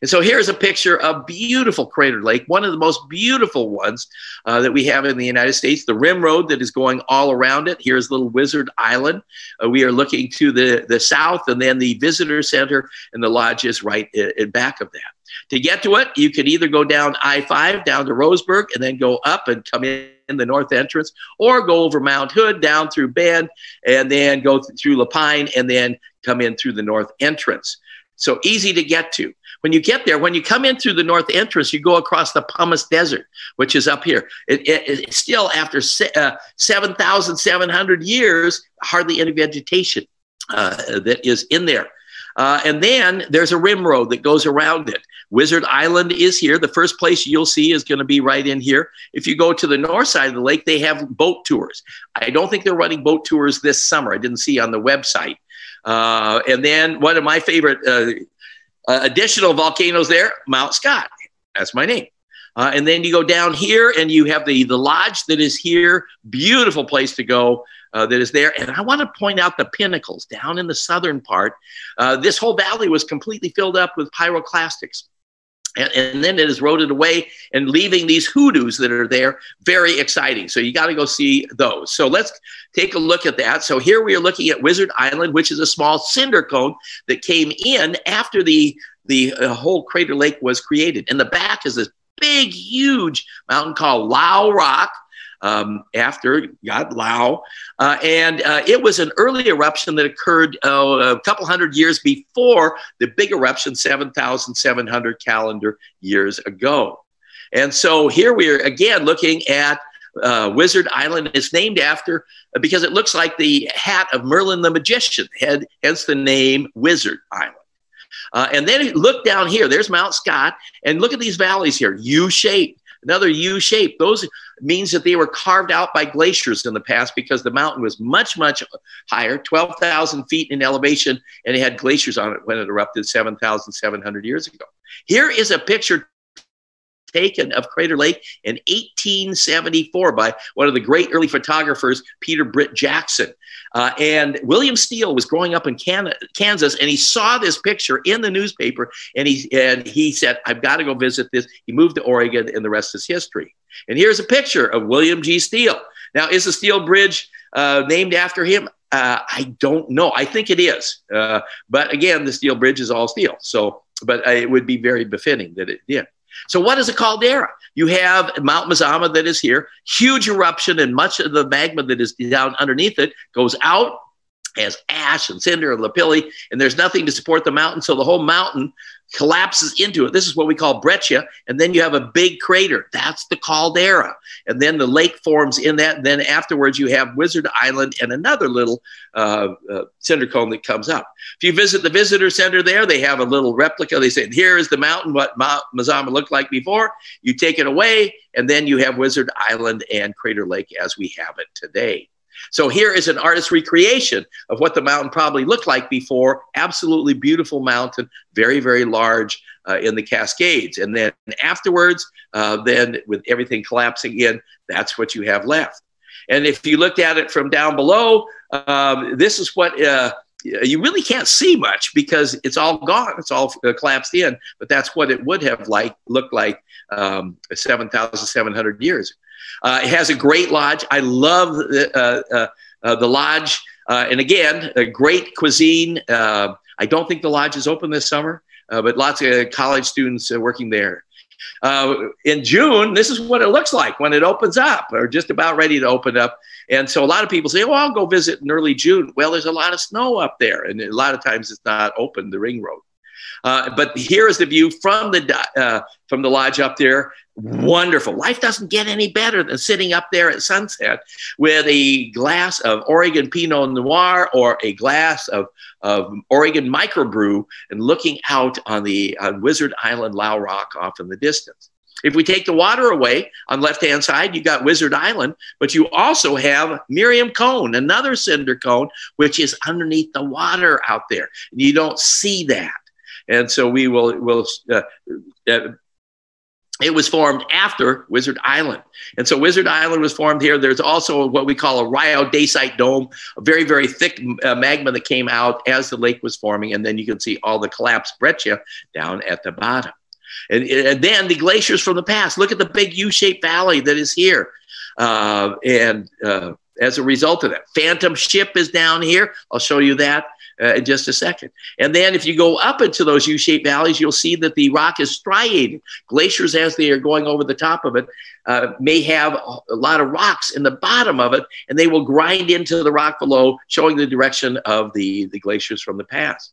And so here's a picture of beautiful Crater Lake, one of the most beautiful ones uh, that we have in the United States. The rim road that is going all around it. Here's little Wizard Island. Uh, we are looking to the, the south, and then the visitor center and the lodge is right in, in back of that. To get to it, you can either go down I 5 down to Roseburg and then go up and come in in the north entrance, or go over Mount Hood down through Bend and then go through La Pine and then come in through the north entrance. So easy to get to. When you get there, when you come in through the north entrance, you go across the Pumice Desert, which is up here. It, it, it still, after uh, 7,700 years, hardly any vegetation uh, that is in there. Uh, and then there's a rim road that goes around it. Wizard Island is here. The first place you'll see is going to be right in here. If you go to the north side of the lake, they have boat tours. I don't think they're running boat tours this summer. I didn't see on the website. Uh, and then one of my favorite uh, uh, additional volcanoes there, Mount Scott. That's my name. Uh, and then you go down here and you have the, the lodge that is here. Beautiful place to go uh, that is there. And I want to point out the pinnacles down in the southern part. Uh, this whole valley was completely filled up with pyroclastics. And, and, then it is eroded away and leaving these hoodoos that are there. Very exciting. So you got to go see those. So let's take a look at that. So here we are looking at wizard island which is a small cinder cone that came in after the the uh, whole crater lake was created. In the back is this big huge mountain called Llao rock um, after God Llao. Uh, and uh, it was an early eruption that occurred uh, a couple hundred years before the big eruption, 7,700 calendar years ago. And so here we are again looking at uh, Wizard Island. It's named after because it looks like the hat of Merlin the magician, head, hence the name Wizard Island. Uh, and then look down here, there's Mount Scott, and look at these valleys here, U shaped another U shape. Those means that they were carved out by glaciers in the past because the mountain was much, much higher, 12,000 feet in elevation, and it had glaciers on it when it erupted 7,700 years ago. Here is a picture taken of Crater Lake in 1874 by one of the great early photographers, Peter Britt Jackson. Uh, and William Steele was growing up in Kansas, and he saw this picture in the newspaper, and he and he said, "I've got to go visit this." He moved to Oregon, and the rest is history. And here's a picture of William G. Steele. Now, is the Steele Bridge uh, named after him? Uh, I don't know. I think it is. Uh, but again, the steel bridge is all steel. So, but it would be very befitting that it did. So, what is a caldera? You have Mount Mazama that is here, huge eruption, and much of the magma that is down underneath it goes out has ash and cinder and lapilli, and there's nothing to support the mountain. So the whole mountain collapses into it. This is what we call breccia. And then you have a big crater. That's the caldera. And then the lake forms in that. And then afterwards, you have Wizard Island and another little uh, uh, cinder cone that comes up. If you visit the visitor center there, they have a little replica. They say, here is the mountain, what Mount Mazama looked like before. You take it away, and then you have Wizard Island and Crater Lake as we have it today. So here is an artist's recreation of what the mountain probably looked like before. Absolutely beautiful mountain, very, very large uh, in the Cascades. And then afterwards, uh, then with everything collapsing in, that's what you have left. And if you looked at it from down below, um, this is what uh, you really can't see much because it's all gone. It's all uh, collapsed in. But that's what it would have like looked like um, 7,700 years uh, it has a great lodge. I love the, uh, uh, uh the lodge. Uh, and again, a great cuisine. I don't think the lodge is open this summer, but lots of college students working there. in June, this is what it looks like when it opens up, or just about ready to open up. And so a lot of people say, "Oh, I'll go visit in early June." Well, there's a lot of snow up there, and a lot of times it's not open. The ring road. Uh, but here is the view from the uh, from the lodge up there. Wonderful. Life doesn't get any better than sitting up there at sunset with a glass of Oregon Pinot Noir or a glass of, of Oregon microbrew and looking out on the on Wizard Island, Llao Rock off in the distance. If we take the water away on left hand side, you got Wizard Island, but you also have Miriam Cone, another cinder cone, which is underneath the water out there. You don't see that. And so we will will uh, uh, it was formed after Wizard Island. And so Wizard Island was formed here. There's also what we call a rhyodacite dome, a very, very thick uh, magma that came out as the lake was forming. And then you can see all the collapsed breccia down at the bottom. And, and then the glaciers from the past. Look at the big U-shaped valley that is here. Uh, and uh, as a result of that, Phantom Ship is down here. I'll show you that uh, in just a second. And then if you go up into those U-shaped valleys, you'll see that the rock is striated. Glaciers, as they are going over the top of it, uh, may have a lot of rocks in the bottom of it, and they will grind into the rock below, showing the direction of the, the glaciers from the past.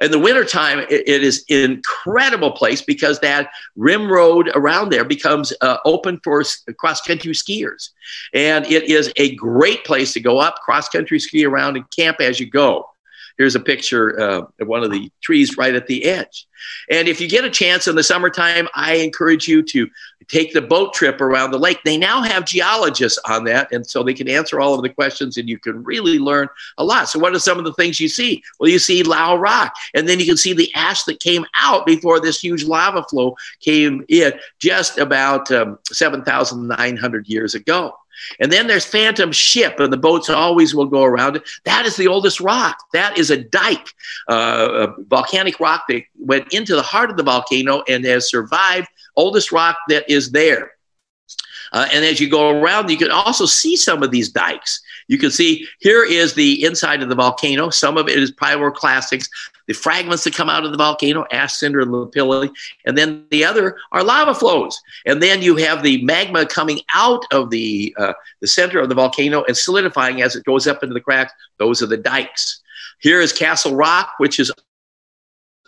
In the wintertime, it, it is an incredible place because that rim road around there becomes uh, open for cross country skiers. And it is a great place to go up, cross country ski around, and camp as you go. Here's a picture uh, of one of the trees right at the edge. And if you get a chance in the summertime, I encourage you to take the boat trip around the lake. They now have geologists on that, and so they can answer all of the questions, and you can really learn a lot. So, what are some of the things you see? Well, you see Llao Rock, and then you can see the ash that came out before this huge lava flow came in just about um, 7,900 years ago. And then there's Phantom Ship, and the boats always will go around it. That is the oldest rock. That is a dike, uh, a volcanic rock that went into the heart of the volcano and has survived. Oldest rock that is there. Uh, and as you go around, you can also see some of these dikes. You can see here is the inside of the volcano. Some of it is pyroclastics, the fragments that come out of the volcano, ash, cinder, and lapilli. And then the other are lava flows. And then you have the magma coming out of the, uh, the center of the volcano and solidifying as it goes up into the cracks. Those are the dikes. Here is Castle Rock, which is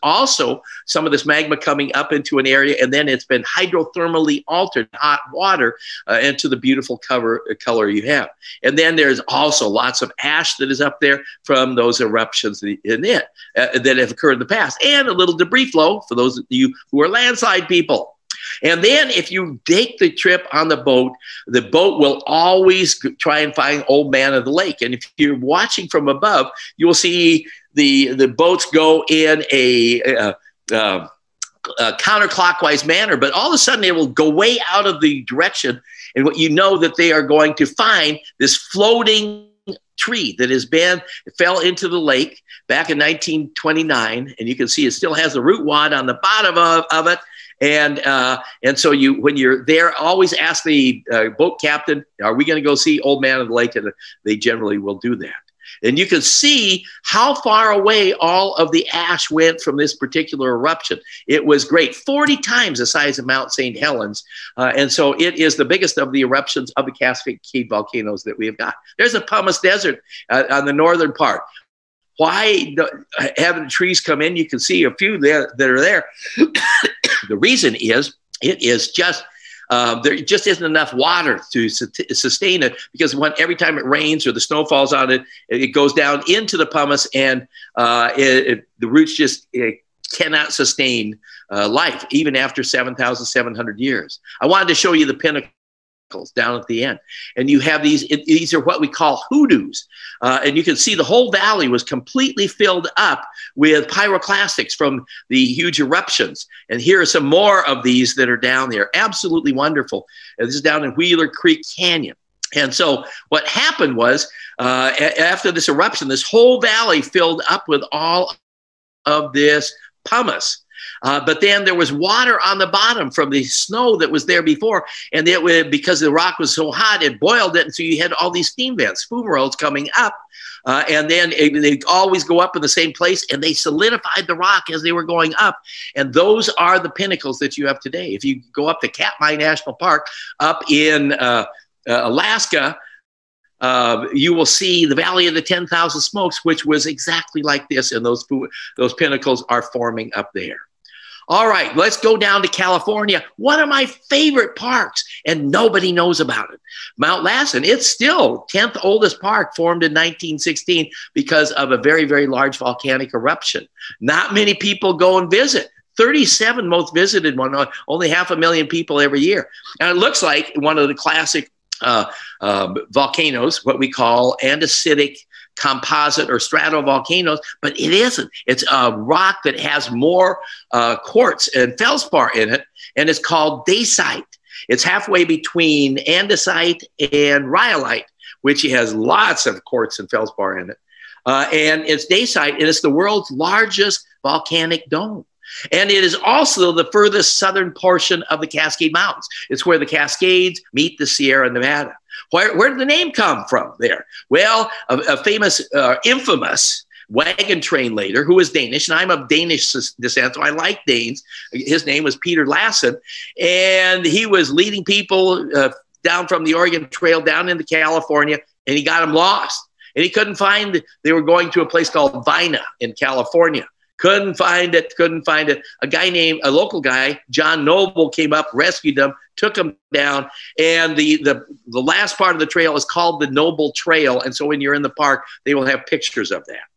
also some of this magma coming up into an area and then it's been hydrothermally altered hot water uh, into the beautiful cover uh, color you have. And then there's also lots of ash that is up there from those eruptions in it uh, that have occurred in the past. And a little debris flow for those of you who are landslide people. And then if you take the trip on the boat, the boat will always try and find Old Man of the Lake. And if you're watching from above, you will see the the boats go in a, a, a, counterclockwise manner, but all of a sudden it will go way out of the direction, and what you know that they are going to find this floating tree that has been fell into the lake back in 1929 and you can see it still has a root wad on the bottom of, of it. And uh, and so you when you're there always ask the uh, boat captain are we going to go see old man of the lake? And they generally will do that and you can see how far away all of the ash went from this particular eruption. It was great, 40 times the size of Mount St. Helens. Uh, and so it is the biggest of the eruptions of the Cascade Key volcanoes that we have got. There's a pumice desert uh, on the northern part. Why the, haven't the trees come in? You can see a few there that are there. the reason is it is just um, there just isn't enough water to sustain it because when every time it rains or the snow falls on it, it goes down into the pumice and uh, it, it, the roots just cannot sustain uh, life even after 7,700 years. I wanted to show you the pinnacle down at the end. And you have these, it, these are what we call hoodoos. Uh, and you can see the whole valley was completely filled up with pyroclastics from the huge eruptions. And here are some more of these that are down there. Absolutely wonderful. And this is down in Wheeler Creek Canyon. And so what happened was uh, after this eruption, this whole valley filled up with all of this pumice. Uh, but then there was water on the bottom from the snow that was there before. And it would, because the rock was so hot, it boiled it. And so you had all these steam vents, fumaroles coming up. Uh, and then it, they always go up in the same place and they solidified the rock as they were going up. And those are the pinnacles that you have today. If you go up to Katmai National Park up in uh, uh Alaska, uh, you will see the Valley of the 10,000 Smokes, which was exactly like this, and those, those pinnacles are forming up there. All right, let's go down to California. One of my favorite parks, and nobody knows about it. Mount Lassen, it's still 10th oldest park formed in 1916 because of a very, very large volcanic eruption. Not many people go and visit. 37 most visited one, only half a million people every year. And it looks like one of the classic uh, uh, volcanoes, what we call andesitic composite or stratovolcanoes, but it isn't. It's a rock that has more uh, quartz and feldspar in it, and it's called dacite. It's halfway between andesite and rhyolite, which has lots of quartz and feldspar in it. Uh, and it's dacite, and it's the world's largest volcanic dome. And it is also the furthest southern portion of the Cascade Mountains. It's where the Cascades meet the Sierra Nevada. Where, where did the name come from there? Well, a, a famous, uh, infamous wagon train later who was Danish, and I'm of Danish descent, so I like Danes. His name was Peter Lassen, and he was leading people uh, down from the Oregon Trail down into California, and he got them lost. And he couldn't find, they were going to a place called Vina in California. Couldn't find it, couldn't find it. A guy named, a local guy, John Noble, came up, rescued them, took them down. And the, the, the last part of the trail is called the Noble Trail. And so when you're in the park, they will have pictures of that.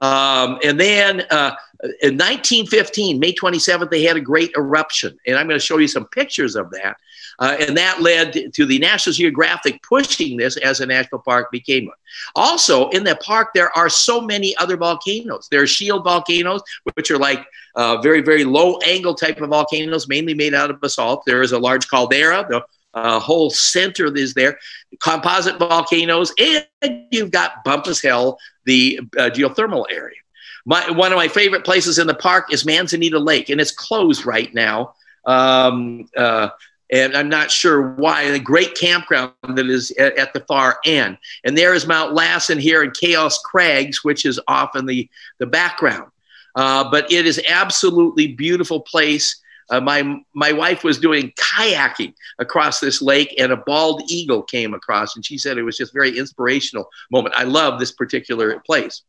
Um, and then uh, in 1915, May 27th, they had a great eruption. And I'm going to show you some pictures of that. Uh, and that led to the National Geographic pushing this as a national park became one. Also, in that park, there are so many other volcanoes. There are shield volcanoes, which are like uh, very, very low angle type of volcanoes, mainly made out of basalt. There is a large caldera. The uh, whole center is there. Composite volcanoes, and you've got Bumpass Hell, the uh, geothermal area. My, one of my favorite places in the park is Manzanita Lake, and it's closed right now. Um, uh, and I'm not sure why. A great campground that is at, at, the far end. And there is Mount Lassen here and Chaos Crags, which is off in the, the background. Uh, but it is absolutely beautiful place. Uh, my my wife was doing kayaking across this lake, and a bald eagle came across, and she said it was just very inspirational moment. I love this particular place.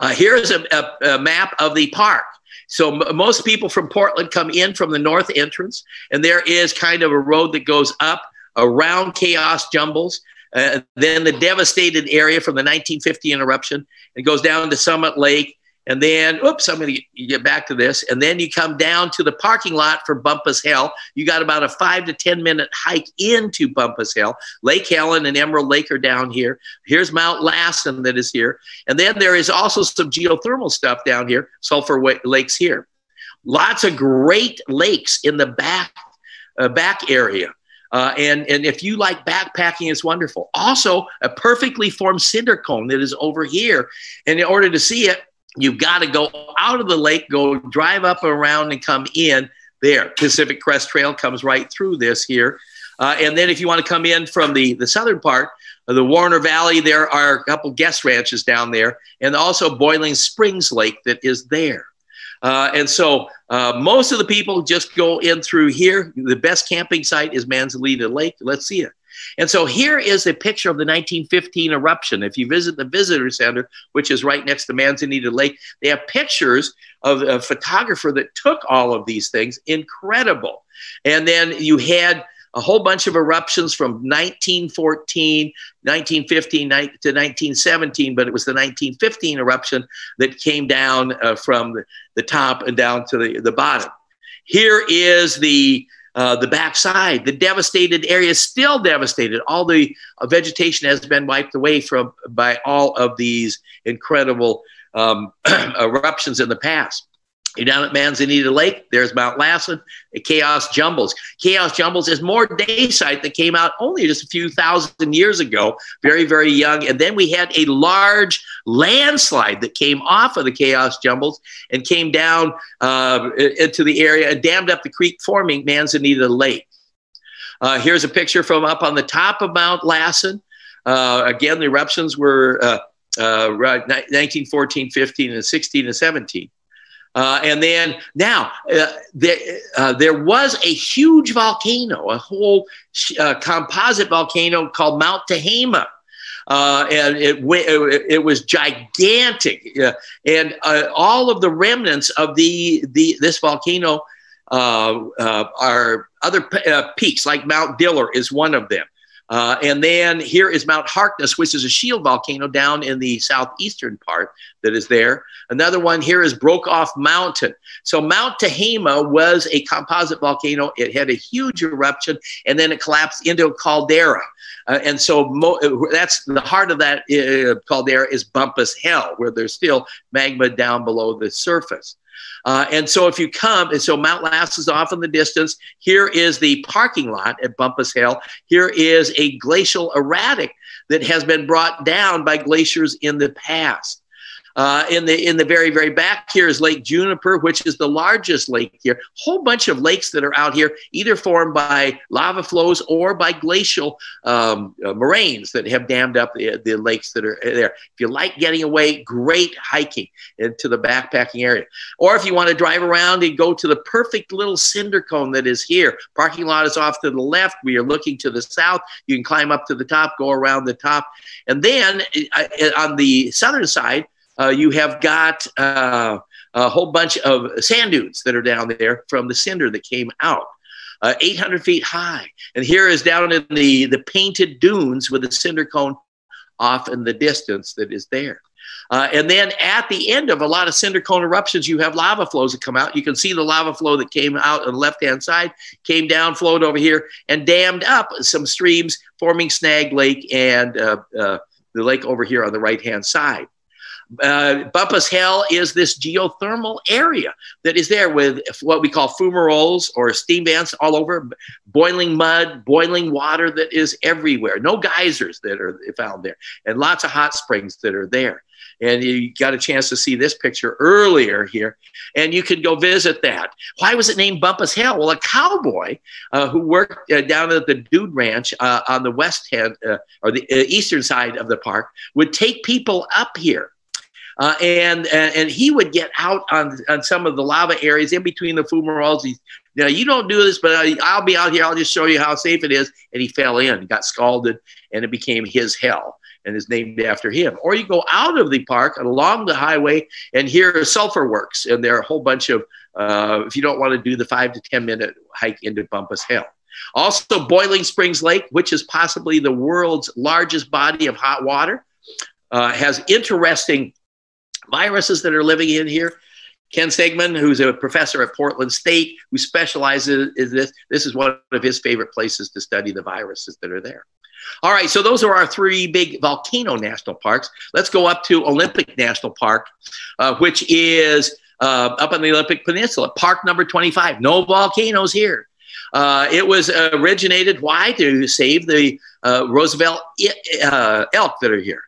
Uh, here is a, a, a map of the park. So m- most people from Portland come in from the north entrance, and there is kind of a road that goes up around Chaos Jumbles. Uh, then the devastated area from the 1950 eruption. It goes down to Summit Lake and then, oops, I'm going to get back to this. And then you come down to the parking lot for Bumpass Hell. You got about a five to 10 minute hike into Bumpass Hell. Lake Helen and Emerald Lake are down here. Here's Mount Lassen that is here. And then there is also some geothermal stuff down here, Sulphur Lakes here. Lots of great lakes in the back, uh, back area. Uh, and, and if you like backpacking, it's wonderful. Also, a perfectly formed cinder cone that is over here. And in order to see it, You've got to go out of the lake, go drive up around and come in there. Pacific Crest Trail comes right through this here. Uh, and then if you want to come in from the, the southern part of the Warner Valley, there are a couple guest ranches down there and also Boiling Springs Lake that is there. Uh, and so uh, most of the people just go in through here. The best camping site is Manzanita Lake. Let's see it. And so here is a picture of the 1915 eruption. If you visit the visitor center, which is right next to Manzanita Lake, they have pictures of a photographer that took all of these things. Incredible. And then you had a whole bunch of eruptions from 1914, 1915 to 1917, but it was the 1915 eruption that came down uh, from the, top and down to the, the bottom. Here is the uh, the backside, the devastated area is still devastated. All the uh, vegetation has been wiped away from by all of these incredible um, eruptions in the past. You're down at Manzanita Lake. There's Mount Lassen, Chaos Jumbles. Chaos Jumbles is more day dacite that came out only just a few thousand years ago, very, very young. And then we had a large landslide that came off of the Chaos Jumbles and came down uh, into the area and dammed up the creek, forming Manzanita Lake. Uh, here's a picture from up on the top of Mount Lassen. Uh, again, the eruptions were uh, uh, 1914, 15, and 16 and 17. Uh, and then now uh, there, uh, there was a huge volcano, a whole uh, composite volcano called Mount Tehama. Uh, and it, it was gigantic, and uh, all of the remnants of the, the this volcano are other peaks, like Mount Diller is one of them. Uh, and then here is Mount Harkness, which is a shield volcano down in the southeastern part that is there. Another one here is Broke Off Mountain. So Mount Tehama was a composite volcano. It had a huge eruption and then it collapsed into a caldera. Uh, and so mo- that's the heart of that uh, caldera is Bumpass Hell, where there's still magma down below the surface. Uh, and so if you come, and so Mount Lass is off in the distance. Here is the parking lot at Bumpass Hell. Here is a glacial erratic that has been brought down by glaciers in the past. Uh, in the in the very very back here is Lake Juniper, which is the largest lake here. Whole bunch of lakes that are out here, either formed by lava flows or by glacial um, uh, moraines that have dammed up the, the lakes that are there. If you like getting away, great hiking into the backpacking area. Or if you want to drive around and go to the perfect little cinder cone that is here, parking lot is off to the left. We are looking to the south. You can climb up to the top, go around the top, and then uh, on the southern side uh, you have got uh, a whole bunch of sand dunes that are down there from the cinder that came out. Uh, 800 feet high. And here is down in the, the painted dunes with the cinder cone off in the distance that is there. Uh, and then at the end of a lot of cinder cone eruptions, you have lava flows that come out. You can see the lava flow that came out on the left hand side, came down, flowed over here, and dammed up some streams, forming Snag Lake and uh, uh, the lake over here on the right hand side uh, Bumpass Hell is this geothermal area that is there with what we call fumaroles or steam vents all over, boiling mud, boiling water that is everywhere. No geysers that are found there, and lots of hot springs that are there. And you got a chance to see this picture earlier here, and you could go visit that. Why was it named Bumpass Hell? Well, a cowboy uh, who worked uh, down at the Dude Ranch uh, on the west end uh, or the uh, eastern side of the park would take people up here uh, and, and, he would get out on on some of the lava areas in between the fumaroles. He, you don't do this, but I, I'll be out here. I'll just show you how safe it is. And he fell in, got scalded, and it became his hell and is named after him. Or you go out of the park along the highway, and here are sulfur works, and there are a whole bunch of. Uh, if you don't want to do the five to ten minute hike into Bumpass Hell. Also, Boiling Springs Lake, which is possibly the world's largest body of hot water, uh, has interesting viruses that are living in here. Ken Stedman, who's a professor at Portland State, who specializes in this, this is one of his favorite places to study the viruses that are there. All right, so those are our three big volcano national parks. Let's go up to Olympic National Park, uh, which is uh, up on the Olympic Peninsula, park number 25. No volcanoes here. Uh, it was originated, why? To save the uh, Roosevelt uh, elk that are here.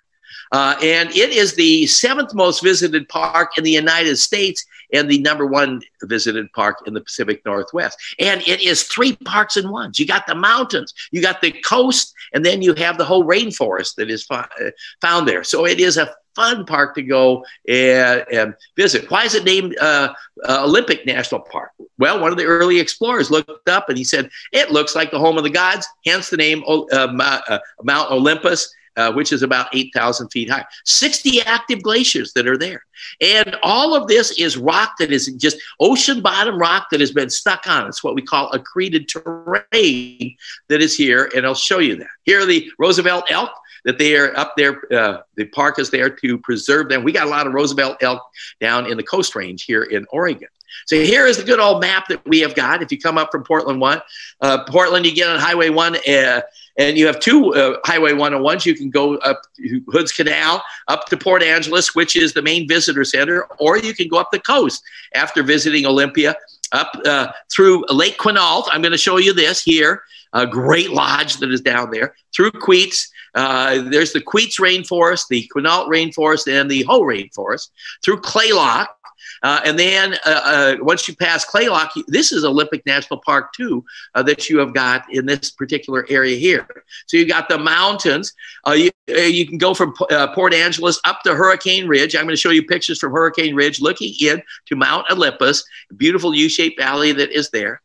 Uh, and it is the seventh most visited park in the United States and the number one visited park in the Pacific Northwest. And it is three parks in one. You got the mountains, you got the coast, and then you have the whole rainforest that is found there. So it is a fun park to go and, and visit. Why is it named uh, uh, Olympic National Park? Well, one of the early explorers looked up and he said, It looks like the home of the gods, hence the name uh, uh, Mount Olympus. Uh, which is about 8,000 feet high. 60 active glaciers that are there. And all of this is rock that is just ocean bottom rock that has been stuck on. It's what we call accreted terrain that is here. And I'll show you that. Here are the Roosevelt elk that they are up there. Uh, the park is there to preserve them. We got a lot of Roosevelt elk down in the Coast Range here in Oregon. So here is the good old map that we have got. If you come up from Portland 1, uh, Portland, you get on Highway 1, uh, and you have two uh, Highway 101s. You can go up Hood's Canal, up to Port Angeles, which is the main visitor center, or you can go up the coast after visiting Olympia, up uh, through Lake Quinault. I'm going to show you this here. A great lodge that is down there through Queets. Uh, there's the Queets Rainforest, the Quinault Rainforest, and the Hoh Rainforest through Kalaloch. Uh, and then uh, uh, once you pass Kalaloch, this is Olympic National Park too uh, that you have got in this particular area here. So you've got the mountains. Uh, you, you can go from Port Angeles up to Hurricane Ridge. I'm going to show you pictures from Hurricane Ridge looking in to Mount Olympus, beautiful U-shaped valley that is there.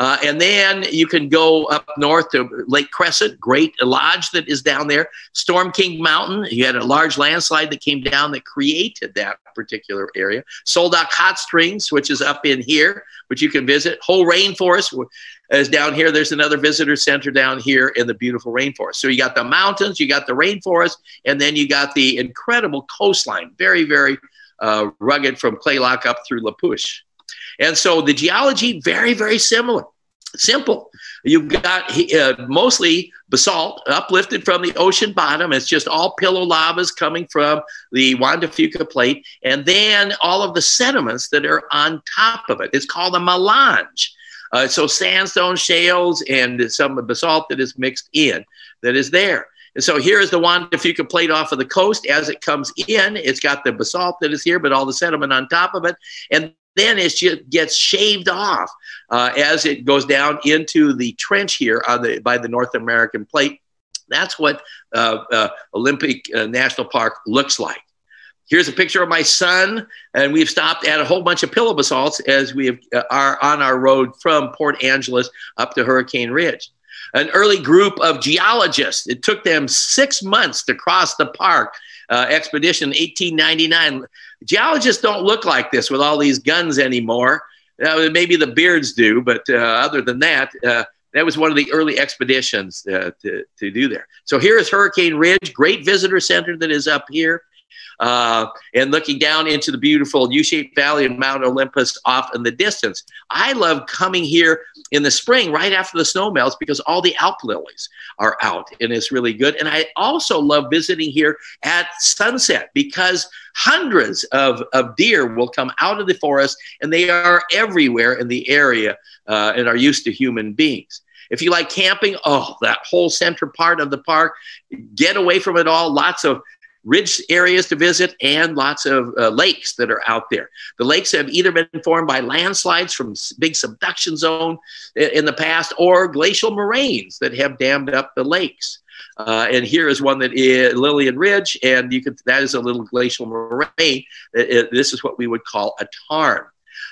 Uh, and then you can go up north to Lake Crescent, great lodge that is down there. Storm King Mountain, you had a large landslide that came down that created that particular area. Sol Duc Hot Springs, which is up in here, which you can visit. Hoh Rainforest is down here. There's another visitor center down here in the beautiful rainforest. So you got the mountains, you got the rainforest, and then you got the incredible coastline, very, very uh, rugged from Kalaloch up through La Push. And so the geology, very, very similar. Simple. You've got uh, mostly basalt uplifted from the ocean bottom. It's just all pillow lavas coming from the Juan de Fuca plate. And then all of the sediments that are on top of it. It's called a melange. Uh, so sandstone shales and some basalt that is mixed in that is there. And so here is the Juan de Fuca plate off of the coast. As it comes in, it's got the basalt that is here, but all the sediment on top of it. And then it just gets shaved off uh, as it goes down into the trench here the, by the North American plate. That's what uh, uh, Olympic uh, National Park looks like. Here's a picture of my son, and we've stopped at a whole bunch of pillow basalts as we have, uh, are on our road from Port Angeles up to Hurricane Ridge. An early group of geologists, it took them six months to cross the park uh, expedition 1899 Geologists don't look like this with all these guns anymore. Uh, maybe the beards do, but uh, other than that, uh, that was one of the early expeditions uh, to, to do there. So here is Hurricane Ridge, great visitor center that is up here uh, and looking down into the beautiful U-shaped valley of Mount Olympus off in the distance. I love coming here in the spring right after the snow melts because all the alp lilies are out and it's really good. And I also love visiting here at sunset because hundreds of, of deer will come out of the forest and they are everywhere in the area uh, and are used to human beings. If you like camping, oh, that whole center part of the park, get away from it all. Lots of ridge areas to visit and lots of uh, lakes that are out there. The lakes have either been formed by landslides from big subduction zone in the past or glacial moraines that have dammed up the lakes. Uh, and here is one that is Lillian Ridge, and you can that is a little glacial moraine. It, it, this is what we would call a tarn.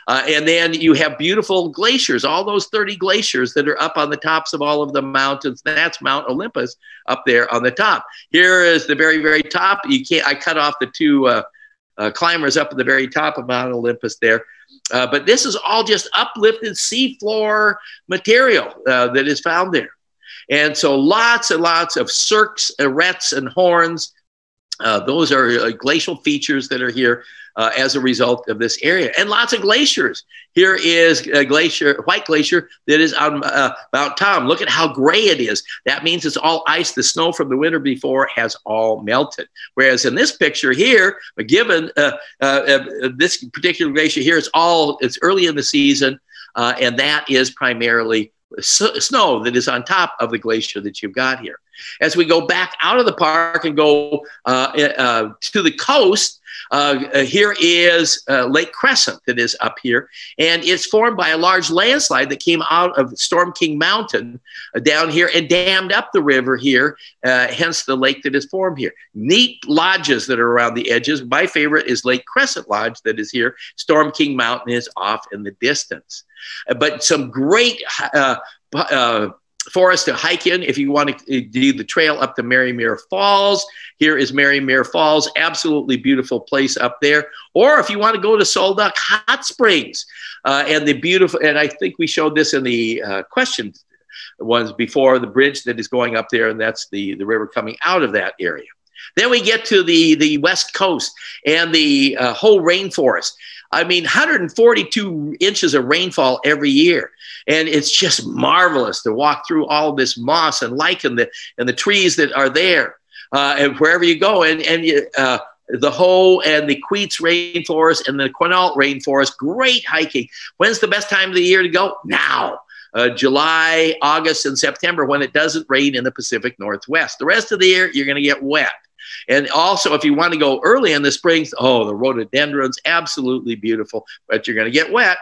Uh, and then you have beautiful glaciers, all those 30 glaciers that are up on the tops of all of the mountains. That's Mount Olympus up there on the top. Here is the very, very top. You can't, I cut off the two uh, uh, climbers up at the very top of Mount Olympus there. Uh, but this is all just uplifted seafloor material uh, that is found there. And so lots and lots of cirques, arêtes, and horns. Uh, those are glacial features that are here uh, as a result of this area. And lots of glaciers. Here is a glacier, White Glacier, that is on uh, Mount Tom. Look at how gray it is. That means it's all ice. The snow from the winter before has all melted. Whereas in this picture here, given uh, uh, uh this particular glacier here, it's all, it's early in the season, uh, and that is primarily snow that is on top of the glacier that you've got here. As we go back out of the park and go uh, uh, to the coast, Uh, uh, here is uh, Lake Crescent that is up here, and it's formed by a large landslide that came out of Storm King Mountain uh, down here and dammed up the river here, uh, hence the lake that is formed here. Neat lodges that are around the edges. My favorite is Lake Crescent Lodge that is here. Storm King Mountain is off in the distance. Uh, but some great forest to hike in if you want to do the trail up to Marymere Falls. Here is Marymere Falls, absolutely beautiful place up there. Or if you want to go to Sol Duc Hot Springs uh, and the beautiful, and I think we showed this in the uh, question ones before the bridge that is going up there, and that's the, the river coming out of that area. Then we get to the, the west coast and the uh, Hoh rainforest. I mean, 142 inches of rainfall every year. And it's just marvelous to walk through all this moss and lichen the, and the trees that are there. Uh, and wherever you go, and, and uh, the Hoh and the Queets rainforest and the Quinault rainforest, great hiking. When's the best time of the year to go? Now. Uh, July, August, and September when it doesn't rain in the Pacific Northwest. The rest of the year, you're going to get wet. And also, if you want to go early in the springs, oh, the rhododendrons, absolutely beautiful, but you're going to get wet.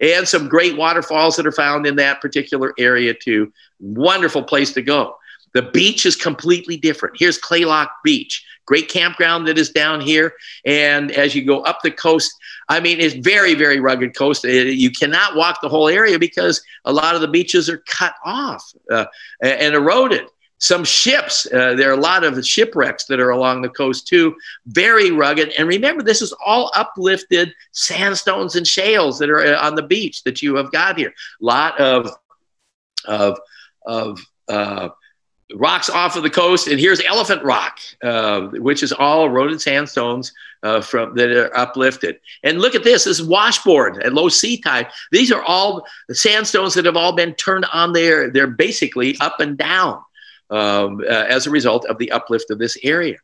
And some great waterfalls that are found in that particular area, too. Wonderful place to go. The beach is completely different. Here's Kalaloch Beach, great campground that is down here. And as you go up the coast, I mean, it's very, very rugged coast. Uh, you cannot walk the whole area because a lot of the beaches are cut off uh, and eroded some ships. Uh, there are a lot of shipwrecks that are along the coast too, very rugged. And remember, this is all uplifted sandstones and shales that are uh, on the beach that you have got here. A lot of of of uh, rocks off of the coast, and here's Elephant Rock, uh, which is all eroded sandstones uh, from that are uplifted. And look at this: this is washboard at low sea tide. These are all sandstones that have all been turned on there. They're basically up and down um, uh, as a result of the uplift of this area.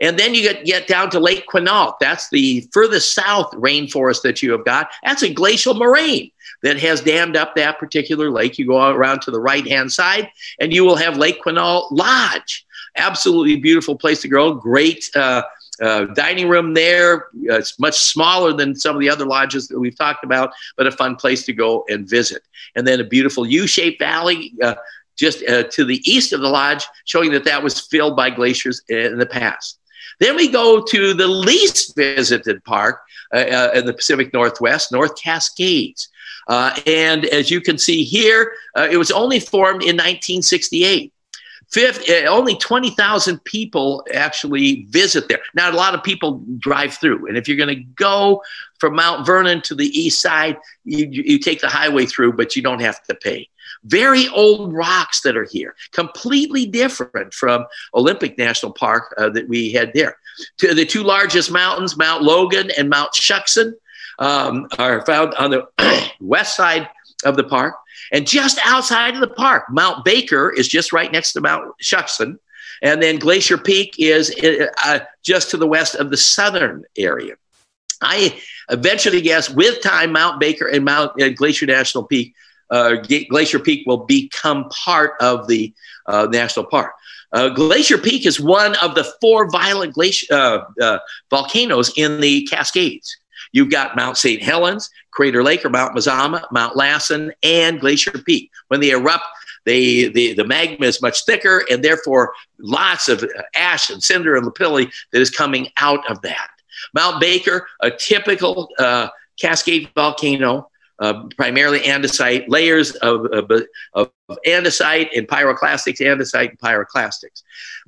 And then you get, get down to Lake Quinault. That's the furthest south rainforest that you have got. That's a glacial moraine that has dammed up that particular lake. You go around to the right hand side, and you will have Lake Quinault Lodge. Absolutely beautiful place to go. Great uh, uh, dining room there. Uh, it's much smaller than some of the other lodges that we've talked about, but a fun place to go and visit. And then a beautiful U shaped valley uh, just uh, to the east of the lodge, showing that that was filled by glaciers in the past. Then we go to the least visited park uh, uh, in the Pacific Northwest, North Cascades. Uh, and as you can see here, uh, it was only formed in 1968. Fifth, uh, only 20,000 people actually visit there. Now, a lot of people drive through. And if you're going to go from Mount Vernon to the east side, you, you take the highway through, but you don't have to pay. Very old rocks that are here, completely different from Olympic National Park uh, that we had there. To the two largest mountains, Mount Logan and Mount Shuksan, um, are found on the west side of the park. And just outside of the park, Mount Baker is just right next to Mount Shuksan. And then Glacier Peak is uh, just to the west of the southern area. I eventually guess with time, Mount Baker and Mount uh, Glacier National Peak uh, Glacier Peak will become part of the uh, national park. Uh, glacier Peak is one of the four violent uh, uh, volcanoes in the Cascades. You've got Mount St. Helens, Crater Lake or Mount Mazama, Mount Lassen, and Glacier Peak. When they erupt, they, the, the magma is much thicker and therefore lots of ash and cinder and lapilli that is coming out of that. Mount Baker, a typical uh, Cascade volcano, uh, primarily andesite, layers of, of, of, andesite and pyroclastics, andesite and pyroclastics.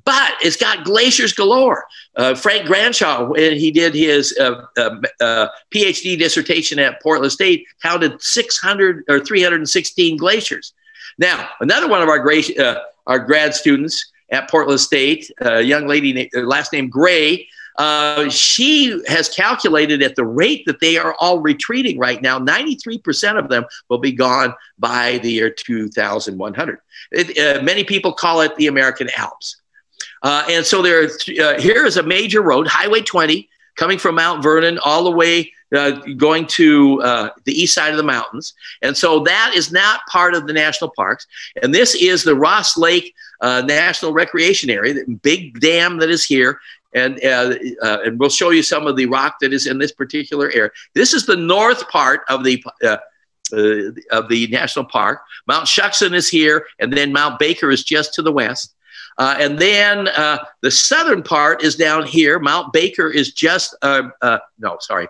But it's got glaciers galore. Uh, Frank Granshaw, when he did his uh, uh, uh PhD dissertation at Portland State, counted 600 or 316 glaciers. Now, another one of our, uh, our grad students at Portland State, a young lady, last name Gray, uh, she has calculated at the rate that they are all retreating right now, 93% of them will be gone by the year 2100. It, uh, many people call it the American Alps. Uh, and so there, uh, here is a major road, Highway 20, coming from Mount Vernon all the way uh, going to uh, the east side of the mountains. And so that is not part of the national parks. And this is the Ross Lake uh, National Recreation Area, the big dam that is here. And uh, uh, and we'll show you some of the rock that is in this particular area. This is the north part of the uh, uh, of the national park. Mount Shuksan is here, and then Mount Baker is just to the west. Uh, and then uh, the southern part is down here. Mount Baker is just, no, sorry.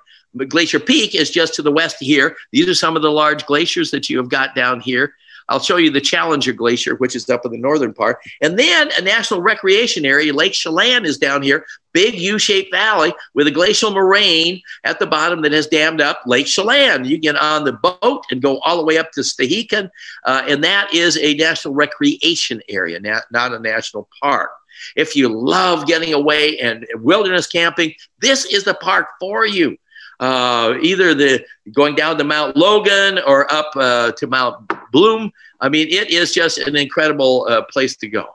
Glacier Peak is just to the west here. These are some of the large glaciers that you have got down here. I'll show you the Challenger Glacier, which is up in the northern part. And then a national recreation area, Lake Chelan is down here, big U-shaped valley with a glacial moraine at the bottom that has dammed up Lake Chelan. You get on the boat and go all the way up to Stehekin, uh, and that is a national recreation area, not, not a national park. If you love getting away and wilderness camping, this is the park for you. Uh, either the going down to Mount Logan or up uh, to Mount Blum. I mean, it is just an incredible uh, place to go.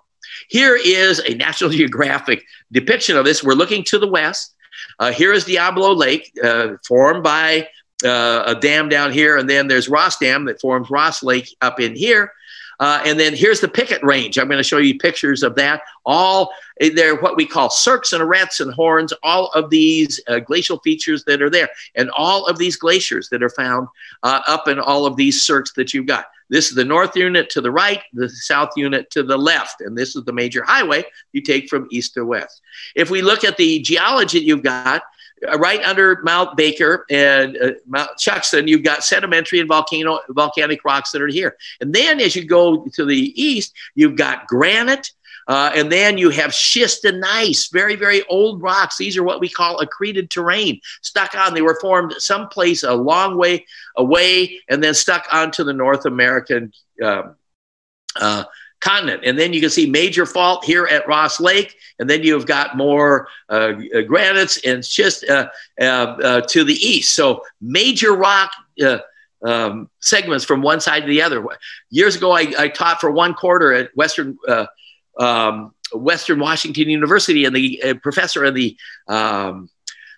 Here is a National Geographic depiction of this. We're looking to the west. Uh, here is Diablo Lake, uh, formed by uh, a dam down here, and then there's Ross Dam that forms Ross Lake up in here. Uh, and then here's the picket Range. I'm going to show you pictures of that. All eh, they're what we call cirques and arêtes and horns, all of these uh, glacial features that are there, and all of these glaciers that are found uh, up in all of these cirques that you've got. This is the north unit to the right, the south unit to the left, and this is the major highway you take from east to west. If we look at the geology you've got, right under Mount Baker and uh, Mount Shuksan, you've got sedimentary and volcano volcanic rocks that are here. And then as you go to the east, you've got granite. Uh, and then you have schist and gneiss, very, very old rocks. These are what we call accreted terrain, stuck on. They were formed someplace a long way away and then stuck onto the North American um, uh, continent. And then you can see major fault here at Ross Lake, and then you've got more uh, uh granites and just uh, uh, uh, to the east. So major rock. Um, segments from one side to the other. Years ago, I, I taught for one quarter at Western um, Western Washington University, and the professor in the um,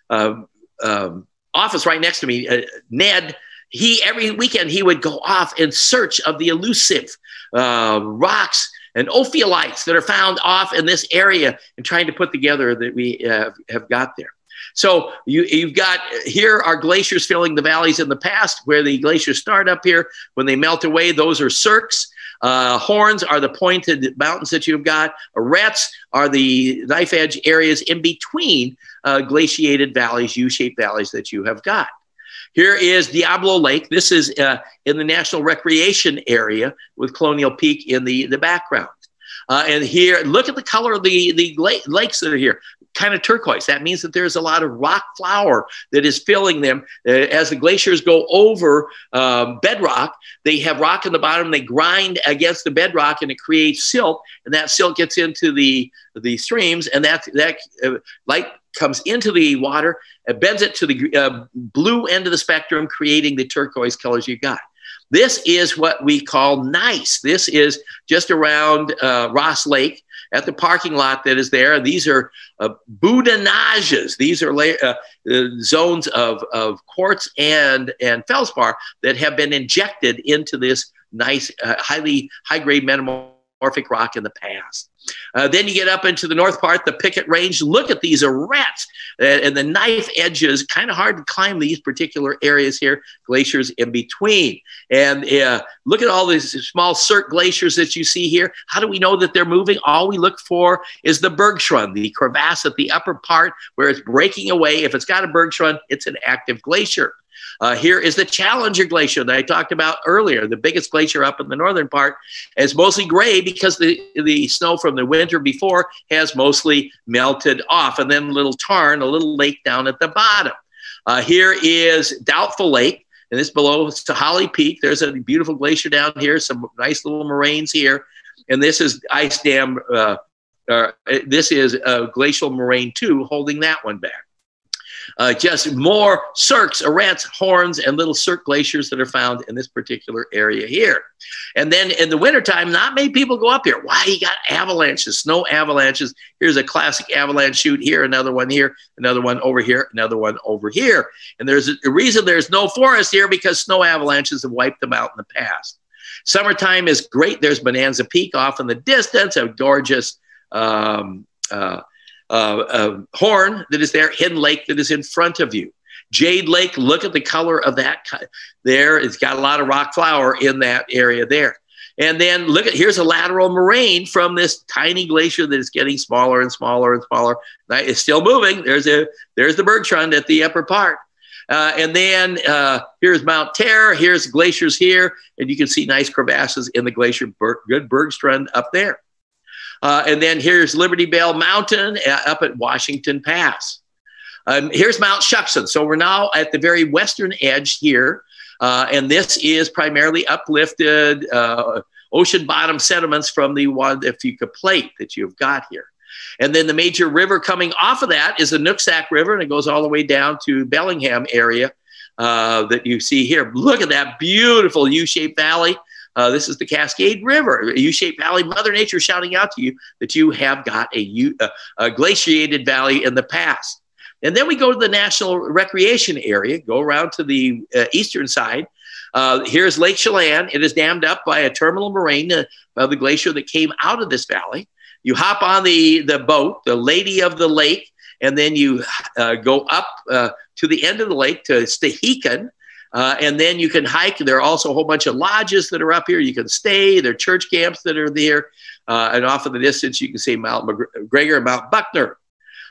um, office right next to me, Ned, he every weekend he would go off in search of the elusive uh, rocks and ophiolites that are found off in this area and trying to put together that we uh, have got there. So you, you've got here are glaciers filling the valleys in the past where the glaciers start up here. When they melt away, those are cirques. Uh, horns are the pointed mountains that you've got. Arêtes are the knife edge areas in between uh, glaciated valleys, U-shaped valleys that you have got. Here is Diablo Lake. This is uh, in the National Recreation Area with Colonial Peak in the, the background. Uh, and here, look at the color of the, the lakes that are here, kind of turquoise. That means that there's a lot of rock flour that is filling them. Uh, as the glaciers go over um, bedrock, they have rock in the bottom, they grind against the bedrock and it creates silt, and that silt gets into the, the streams, and that, that uh, light comes into the water, it bends it to the uh, blue end of the spectrum, creating the turquoise colors you've got. This is what we call gneiss. This is just around uh, Ross Lake at the parking lot that is there. These are uh, boudinages. These are uh, uh, zones of, of quartz and, and feldspar that have been injected into this gneiss, uh, highly high grade metamorphic rock in the past. Uh, then you get up into the north part, the picket Range. Look at these arêtes uh, and the knife edges. Kind of hard to climb these particular areas here, glaciers in between. And uh, look at all these small cirque glaciers that you see here. How do we know that they're moving? All we look for is the Bergschrund, the crevasse at the upper part where it's breaking away. If it's got a Bergschrund, it's an active glacier. Uh, here is the Challenger Glacier that I talked about earlier, the biggest glacier up in the northern part. It's mostly gray because the, the snow from the winter before has mostly melted off, and then a little tarn, a little lake down at the bottom. Uh, here is Doubtful Lake, and this below to Holly Peak. There's a beautiful glacier down here, some nice little moraines here, and this is Ice Dam. Uh, uh, this is a glacial moraine too, holding that one back uh, just more cirques, arêtes, horns, and little cirque glaciers that are found in this particular area here. And then in the wintertime, not many people go up here. Why? You got avalanches, snow avalanches. Here's a classic avalanche chute here, another one here, another one over here, another one over here. And there's a reason there's no forest here because snow avalanches have wiped them out in the past. Summertime is great. There's Bonanza Peak off in the distance, a gorgeous um, uh, uh, Horn that is there, Hidden Lake that is in front of you. Jade Lake, look at the color of that there. It's got a lot of rock flour in that area there. And then look at here's a lateral moraine from this tiny glacier that is getting smaller and smaller and smaller. It's still moving. There's a there's the Bergschrund at the upper part. Uh, and then uh, here's Mount Terror. Here's glaciers here, and you can see nice crevasses in the glacier. Ber- good Bergschrund up there. Uh, and then here's Liberty Bell Mountain uh, up at Washington Pass. Um, here's Mount Shuksan. So we're now at the very western edge here. Uh, and this is primarily uplifted uh, ocean bottom sediments from the Fuca plate that you've got here. And then the major river coming off of that is the Nooksack River, and it goes all the way down to Bellingham area uh, that you see here. Look at that beautiful U-shaped valley. Uh, this is the Cascade River, a U-shaped valley. Mother Nature shouting out to you that you have got a, U, uh, a glaciated valley in the past. And then we go to the National Recreation Area, go around to the uh, eastern side. Uh, here's Lake Chelan. It is dammed up by a terminal moraine uh, of the glacier that came out of this valley. You hop on the, the boat, the Lady of the Lake, and then you uh, go up uh, to the end of the lake to Stehekin. Uh, and then you can hike. There are also a whole bunch of lodges that are up here. You can stay. There are church camps that are there. and off in the distance, you can see Mount McGregor and Mount Buckner.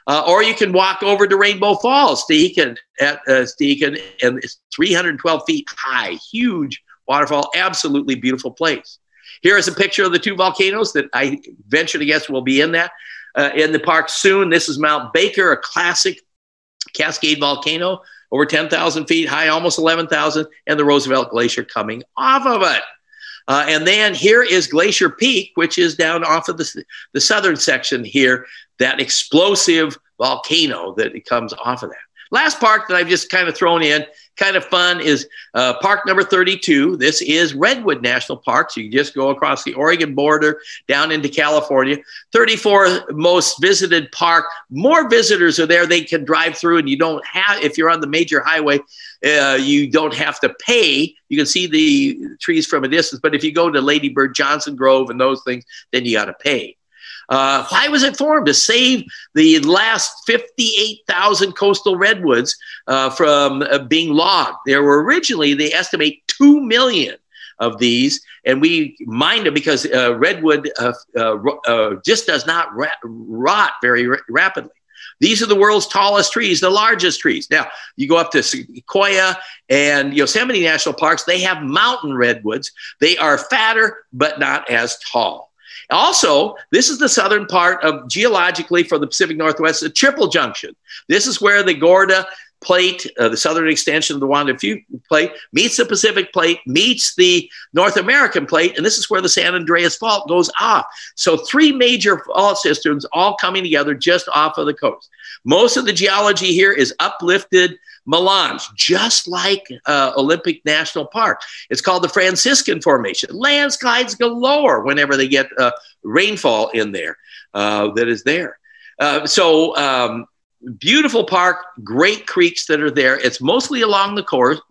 Uh, or you can walk over to Rainbow Falls, Stehekin, at uh, Stehekin, and it's 312 feet high, huge waterfall, absolutely beautiful place. Here is a picture of the two volcanoes that I venture to guess will be in that uh, in the park soon. This is Mount Baker, a classic Cascade volcano, over 10,000 feet high, almost 11,000, and the Roosevelt Glacier coming off of it. Uh, and then here is Glacier Peak, which is down off of the, the southern section here, that explosive volcano that comes off of that. Last park that I've just kind of thrown in, kind of fun, is uh, park number 32. This is Redwood National Park. So you just go across the Oregon border down into California. 34 most visited park. More visitors are there. They can drive through, and you don't have, if you're on the major highway, uh, you don't have to pay. You can see the trees from a distance. But if you go to Lady Bird Johnson Grove and those things, then you got to pay. Uh, why was it formed? To save the last 58,000 coastal redwoods uh, from uh, being logged. There were originally, they estimate 2 million of these, and we mined them because uh, redwood uh, uh, just does not rot very rapidly. These are the world's tallest trees, the largest trees. Now, you go up to Sequoia and Yosemite National Parks, they have mountain redwoods. They are fatter, but not as tall. Also, this is the southern part of geologically for the Pacific Northwest, the triple junction. This is where the Gorda plate, uh, the southern extension of the Juan de Fuca plate, meets the Pacific plate, meets the North American plate, and this is where the San Andreas Fault goes off. So, three major fault systems all coming together just off of the coast. Most of the geology here is uplifted melange, just like uh, Olympic National Park. It's called the Franciscan Formation. Landslides galore whenever they get uh, rainfall in there uh, that is there. Uh, so, um, beautiful park, great creeks that are there. It's mostly along the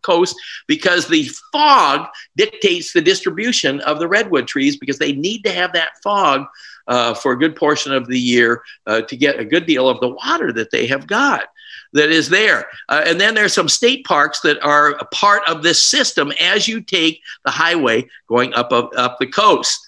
coast because the fog dictates the distribution of the redwood trees because they need to have that fog uh, for a good portion of the year uh, to get a good deal of the water that they have got that is there. Uh, and then there's some state parks that are a part of this system as you take the highway going up, up, up the coast.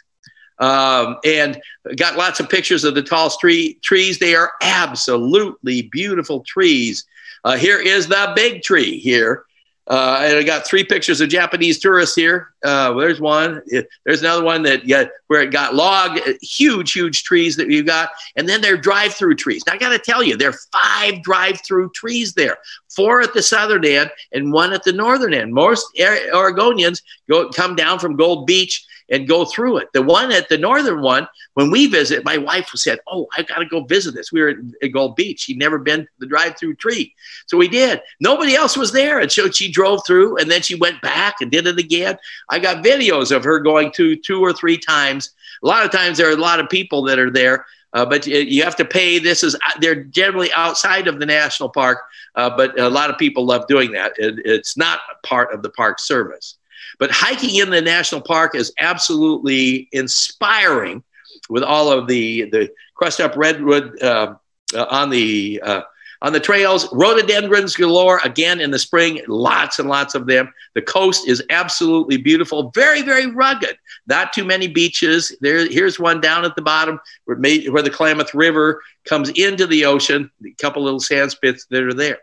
Um, and got lots of pictures of the tall tree, trees. They are absolutely beautiful trees. Uh, here is the big tree here. Uh, and I got three pictures of Japanese tourists here. Uh, there's one. There's another one that yeah, where it got log, Huge, huge trees that you got, and then there are drive-through trees. Now, I got to tell you, there are five drive-through trees there. Four at the southern end and one at the northern end. Most Oregonians go come down from Gold Beach and go through it. The one at the northern one, when we visit, my wife said, "Oh, I got to go visit this." We were at Gold Beach. She'd never been to the drive-through tree, so we did. Nobody else was there, and so she drove through, and then she went back and did it again. I got videos of her going to two or three times. A lot of times there are a lot of people that are there. Uh, but you have to pay. This is they're generally outside of the national park, uh, but a lot of people love doing that. It, it's not part of the park service. But hiking in the national park is absolutely inspiring with all of the, the crushed up redwood uh, uh, on the uh, on the trails. Rhododendrons galore again in the spring, lots and lots of them. The coast is absolutely beautiful, very, very rugged. Not too many beaches. There, here's one down at the bottom where, where the Klamath River comes into the ocean. A couple little sand spits that are there.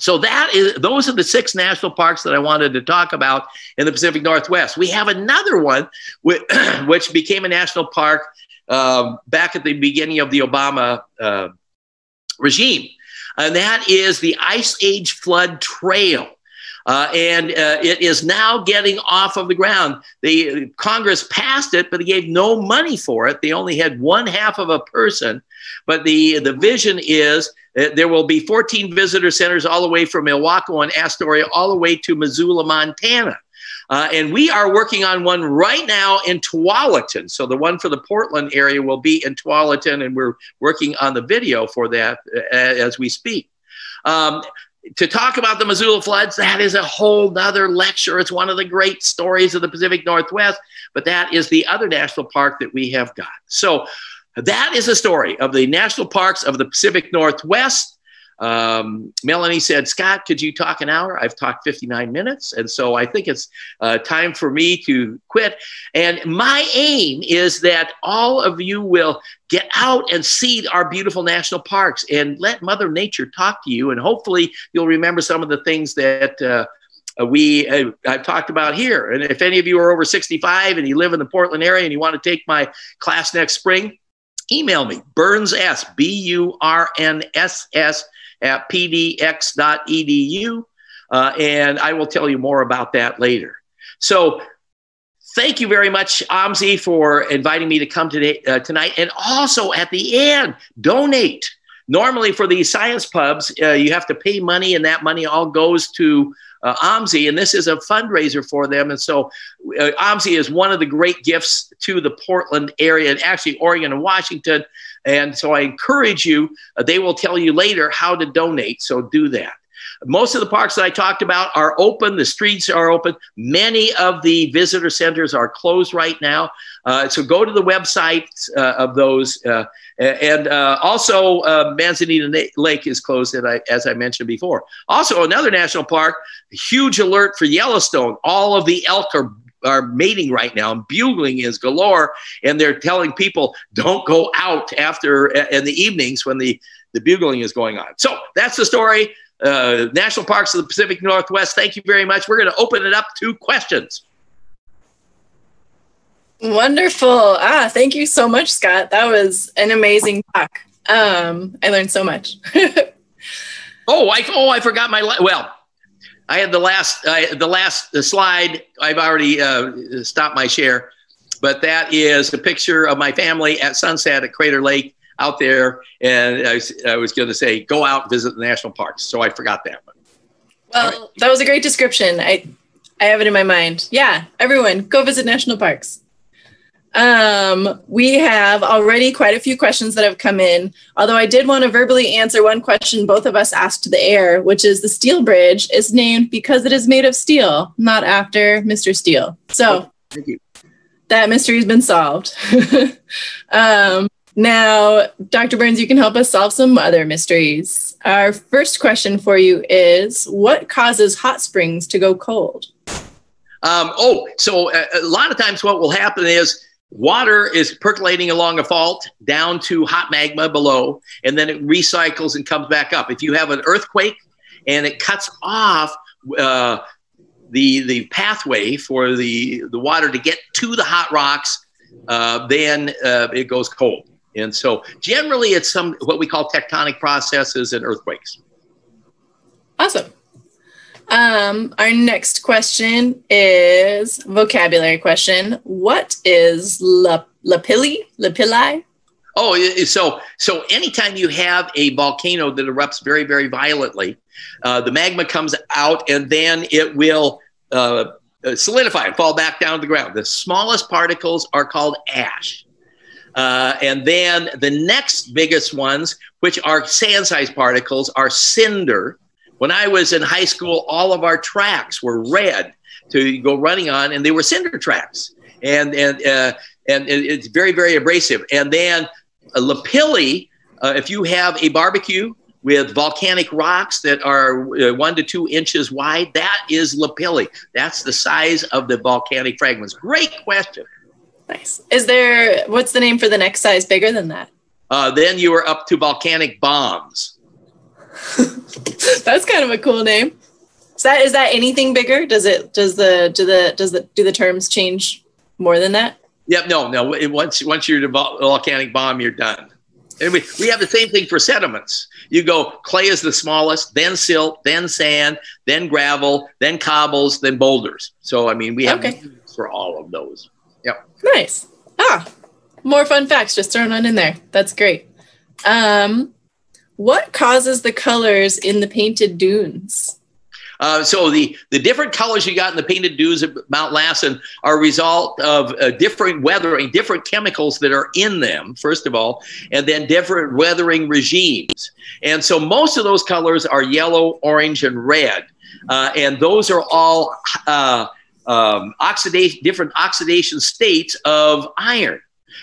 So that is those are the six national parks that I wanted to talk about in the Pacific Northwest. We have another one which, which became a national park um, back at the beginning of the Obama uh, regime and that is the Ice Age Flood Trail. Uh, and uh, it is now getting off of the ground. The Congress passed it, but they gave no money for it. They only had one half of a person. But the the vision is that there will be 14 visitor centers all the way from Milwaukee and Astoria all the way to Missoula, Montana. Uh, and we are working on one right now in Tualatin. So the one for the Portland area will be in Tualatin, and we're working on the video for that uh, as we speak. Um, to talk about the Missoula floods, that is a whole nother lecture. It's one of the great stories of the Pacific Northwest, but that is the other national park that we have got. So that is a story of the national parks of the Pacific Northwest. Um, Melanie said, Scott, could you talk an hour? I've talked 59 minutes. And so I think it's uh, time for me to quit. And my aim is that all of you will get out and see our beautiful national parks and let Mother Nature talk to you. And hopefully you'll remember some of the things that. Uh, we uh, I've talked about here. And if any of you are over 65 and you live in the Portland area and you want to take my class next spring, email me burns s b u r n s s at pdx.edu. Uh, and I will tell you more about that later. So, thank you very much, OMSI, for inviting me to come today, uh, tonight. And also at the end, donate. Normally, for these science pubs, uh, you have to pay money, and that money all goes to uh, OMSI, and this is a fundraiser for them. And so, uh, OMSI is one of the great gifts to the Portland area, and actually Oregon and Washington. And so I encourage you, uh, they will tell you later how to donate. So do that. Most of the parks that I talked about are open. The streets are open. Many of the visitor centers are closed right now. Uh, so go to the websites uh, of those. Uh, and uh, also, uh, Manzanita Lake is closed, as I mentioned before. Also, another national park, huge alert for Yellowstone. All of the elk are are mating right now and bugling is galore and they're telling people don't go out after in the evenings when the the bugling is going on so that's the story uh, national parks of the pacific northwest thank you very much. We're going to open it up to questions. Wonderful. Ah thank you so much scott. That was an amazing talk. Um i learned so much. Oh i oh i forgot my well I had the last uh, the last slide. I've already uh, stopped my share, but that is a picture of my family at sunset at Crater Lake out there. And I was, I was going to say, go out and visit the national parks. So I forgot that one. Well, right. that was a great description. I I have it in my mind. Yeah, everyone, go visit national parks. Um, we have already quite a few questions that have come in. Although I did want to verbally answer one question both of us asked to the air, which is the Steel Bridge is named because it is made of steel, not after Mr. Steel. So oh, that mystery has been solved. um, now, Dr. Burns, you can help us solve some other mysteries. Our first question for you is What causes hot springs to go cold? Um, oh, so a, uh, a lot of times what will happen is Water is percolating along a fault down to hot magma below, and then it recycles and comes back up. If you have an earthquake and it cuts off uh, the the pathway for the the water to get to the hot rocks, uh, then uh, it goes cold. And so generally, it's some what we call tectonic processes and earthquakes. Awesome. Um, our next question is vocabulary question. What is lapilli? Lapilli? Oh, so so anytime you have a volcano that erupts very very violently, uh, the magma comes out and then it will uh, solidify and fall back down to the ground. The smallest particles are called ash. Uh, and then the next biggest ones, which are sand-sized particles, are cinder. When I was in high school, all of our tracks were red to go running on, and they were cinder tracks, and and uh, and it's very very abrasive. And then uh, lapilli uh, if you have a barbecue with volcanic rocks that are uh, one to two inches wide, that is lapilli. That's the size of the volcanic fragments. Great question. Nice. Is there what's the name for the next size bigger than that? Uh, then you are up to volcanic bombs. That's kind of a cool name. Is that is that anything bigger? Does it does the do the does the do the terms change more than that? Yep, no, no. It- Once once you're the volcanic bomb, you're done. And we, we have the same thing for sediments. You go clay is the smallest, then silt, then sand, then gravel, then cobbles, then boulders. So I mean, we have Okay. for all of those. Nice. Ah, more fun facts just thrown on in there. That's great. Um, what causes the colors in the painted dunes? Uh, so the the different colors you got in the painted dunes at Mount Lassen are a result of uh, different weathering, different chemicals that are in them, first of all, and then different weathering regimes. And so most of those colors are yellow, orange, and red, uh, and those are all uh, um, oxidation, different oxidation states of iron.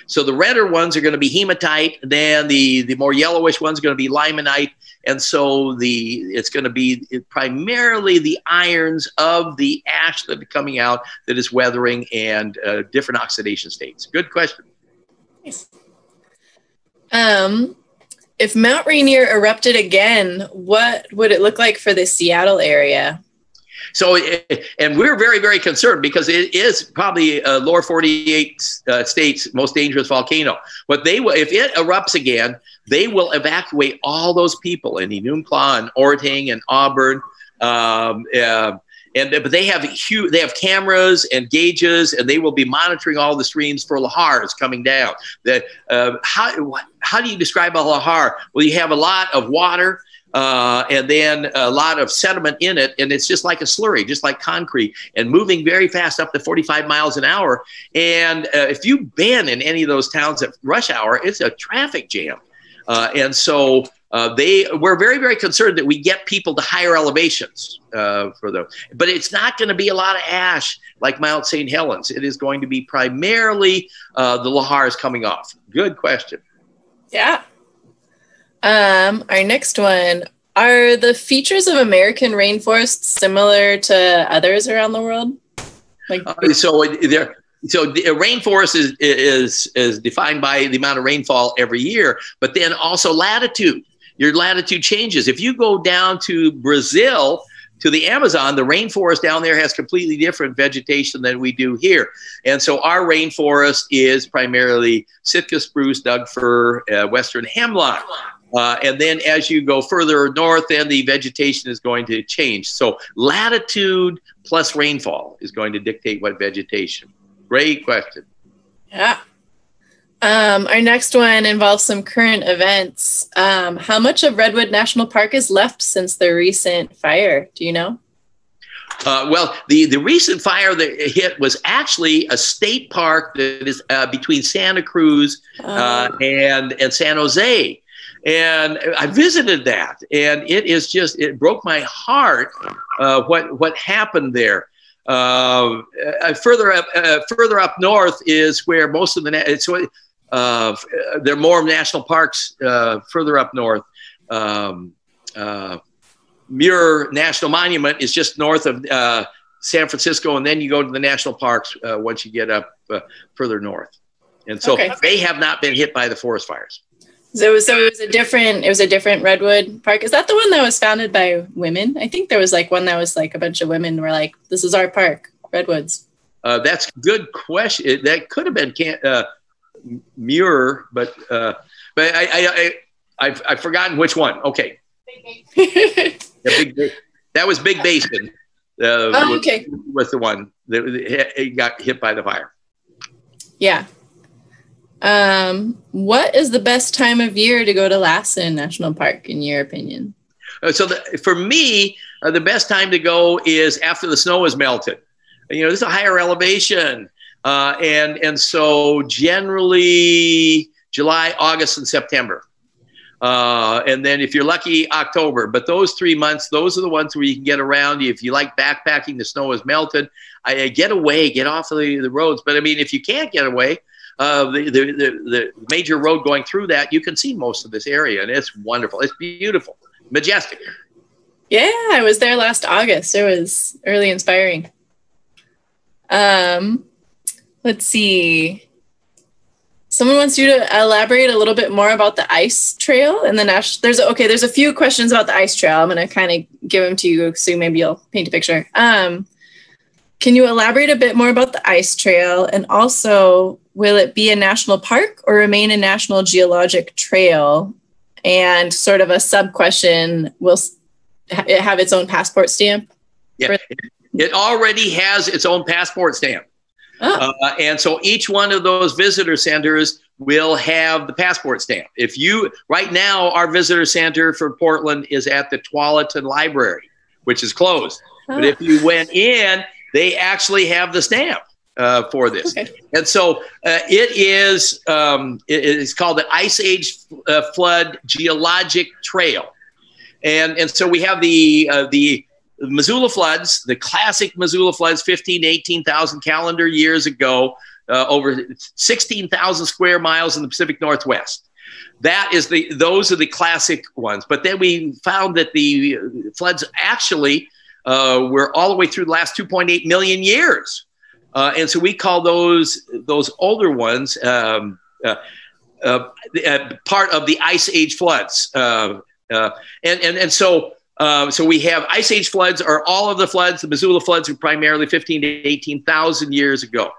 So the redder ones are going to be hematite, then the the more yellowish ones are going to be limonite, and so the it's going to be primarily the irons of the ash that are coming out that is weathering and uh, different oxidation states. Good question. Nice. Um, if Mount Rainier erupted again, what would it look like for the Seattle area? So, and we're very, very concerned because it is probably uh, lower 48 uh, states' most dangerous volcano. But they will, if it erupts again, they will evacuate all those people in Enumclaw and Orting and Auburn. Um, uh, and but they have huge, they have cameras and gauges, and they will be monitoring all the streams for lahars coming down. The, uh, how how do you describe a lahar? Well, you have a lot of water uh, and then a lot of sediment in it, and it's just like a slurry, just like concrete, and moving very fast up to 45 miles an hour. And uh, if you've been in any of those towns at rush hour, it's a traffic jam. Uh, and so uh, they we're very very concerned that we get people to higher elevations uh, for them. But it's not going to be a lot of ash like Mount St. Helens. It is going to be primarily uh, the lahars coming off. Good question. Yeah. Um, our next one are the features of American rainforests similar to others around the world? Like, Uh, so there, so the rainforest is is is defined by the amount of rainfall every year, but then also latitude. Your latitude changes. If you go down to Brazil to the Amazon, the rainforest down there has completely different vegetation than we do here. And so our rainforest is primarily Sitka spruce, Doug fir, uh, western hemlock. Uh, and then as you go further north, then the vegetation is going to change. So latitude plus rainfall is going to dictate what vegetation. Great question. yeah. Um, our next one involves some current events. Um, how much of Redwood National Park is left since the recent fire? Do you know? Uh, well, the, the recent fire that hit was actually a state park that is uh, between Santa Cruz uh, Um, and, and San Jose. And I visited that, and it is just, it broke my heart uh, what, what happened there. Uh, uh, further up, uh, further up north is where most of the na- it's uh, there are more national parks uh, further up north. Um, uh, Muir National Monument is just north of uh, San Francisco, and then you go to the national parks uh, once you get up uh, further north. And so Okay. they have not been hit by the forest fires. So, it was- so it was a different. It was a different Redwood Park. Is that the one that was founded by women? I think there was like one that was like a bunch of women were like, "This is our park, Redwoods." Uh, that's good question. It- that could have been can- uh, Muir, but uh, but I, I, I I've, I've forgotten which one. Okay, big, that was Big Basin. Uh, oh, was, okay. was the one that it got hit by the fire. Yeah. Um, what is the best time of year to go to Lassen National Park, in your opinion? Uh, so the, for me, uh, the best time to go is after the snow has melted. You know, this is a higher elevation, uh, and and so generally July, August, and September. Uh, and then if you're lucky, October. But those three months, those are the ones where you can get around. If you like backpacking, the snow has melted. I, I get away, get off of the, the roads. But I mean, if you can't get away, uh, the, the, the, the major road going through that, you can see most of this area, and it's wonderful. It's beautiful, majestic. Yeah, I was there last August. It was really inspiring. Um, let's see. Someone wants you to elaborate a little bit more about the ice trail and the national. There's okay. There's a few questions about the ice trail. I'm gonna kind of give them to you, so maybe you'll paint a picture. Um, can you elaborate a bit more about the ice trail, and also will it be a national park or remain a national geologic trail? And sort of a sub question: Will it have its own passport stamp? Yeah, it already has its own passport stamp. Oh. Uh, and so each one of those visitor centers will have the passport stamp. If you, right now, our visitor center for Portland is at the Tualatin Library, which is closed. Oh. But if you went in, they actually have the stamp uh, for this. Okay. And so uh, it is, um, it is called the Ice Age uh, Flood Geologic Trail. And, and so we have the, uh, the Missoula floods, the classic Missoula floods, 15 to 18,000 calendar years ago, uh, over 16,000 square miles in the Pacific Northwest. That is the those are the classic ones. But then we found that the floods actually uh, were all the way through the last 2.8 million years, uh, and so we call those those older ones um, uh, uh, uh, part of the Ice Age floods. and and and so so we have ice age floods are all of the floods. The Missoula floods are primarily 15 to 18,000 years ago.